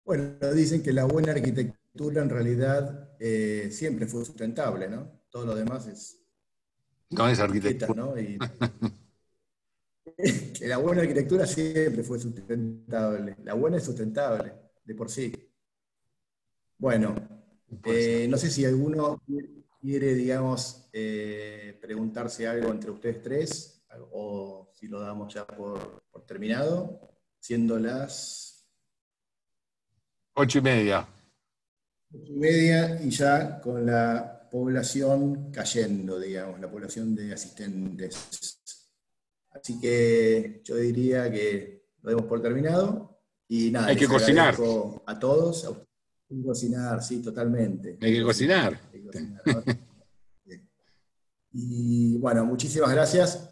[SPEAKER 1] Bueno, dicen que la buena arquitectura en realidad eh, siempre fue sustentable, ¿no? Todo lo demás es...
[SPEAKER 4] No es arquitectura. ¿no?
[SPEAKER 1] que la buena arquitectura siempre fue sustentable. La buena es sustentable, de por sí. Bueno, eh, no sé si alguno quiere, digamos, eh, preguntarse algo entre ustedes tres, o si lo damos ya por, por terminado, siendo las
[SPEAKER 4] Ocho y media.
[SPEAKER 1] Ocho y media y ya con la población cayendo, digamos, la población de asistentes. Así que yo diría que lo demos por terminado. Y nada,
[SPEAKER 4] hay que cocinar.
[SPEAKER 1] A todos. Hay que cocinar, sí, totalmente.
[SPEAKER 4] Hay que cocinar.
[SPEAKER 1] y bueno, muchísimas gracias.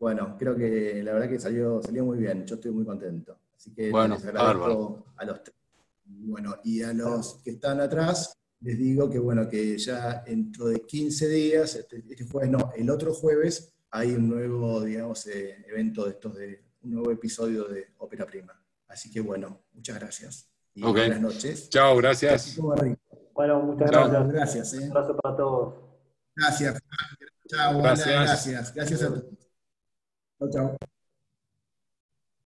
[SPEAKER 1] Bueno, creo que la verdad que salió, salió muy bien. Yo estoy muy contento. Así que
[SPEAKER 4] bueno, les agradezco
[SPEAKER 1] a los tres. Bueno, y a los que están atrás, les digo que bueno, que ya dentro de 15 días, este, este, jueves no, el otro jueves, hay un nuevo, digamos, eh, evento de estos de un nuevo episodio de Ópera Prima. Así que bueno, muchas gracias.
[SPEAKER 4] Y buenas noches. Chao, gracias.
[SPEAKER 3] Bueno, muchas gracias.
[SPEAKER 1] Gracias. Eh.
[SPEAKER 3] Un abrazo para todos.
[SPEAKER 1] Gracias. Chao, gracias. Gracias, gracias a todos. Chao, chao.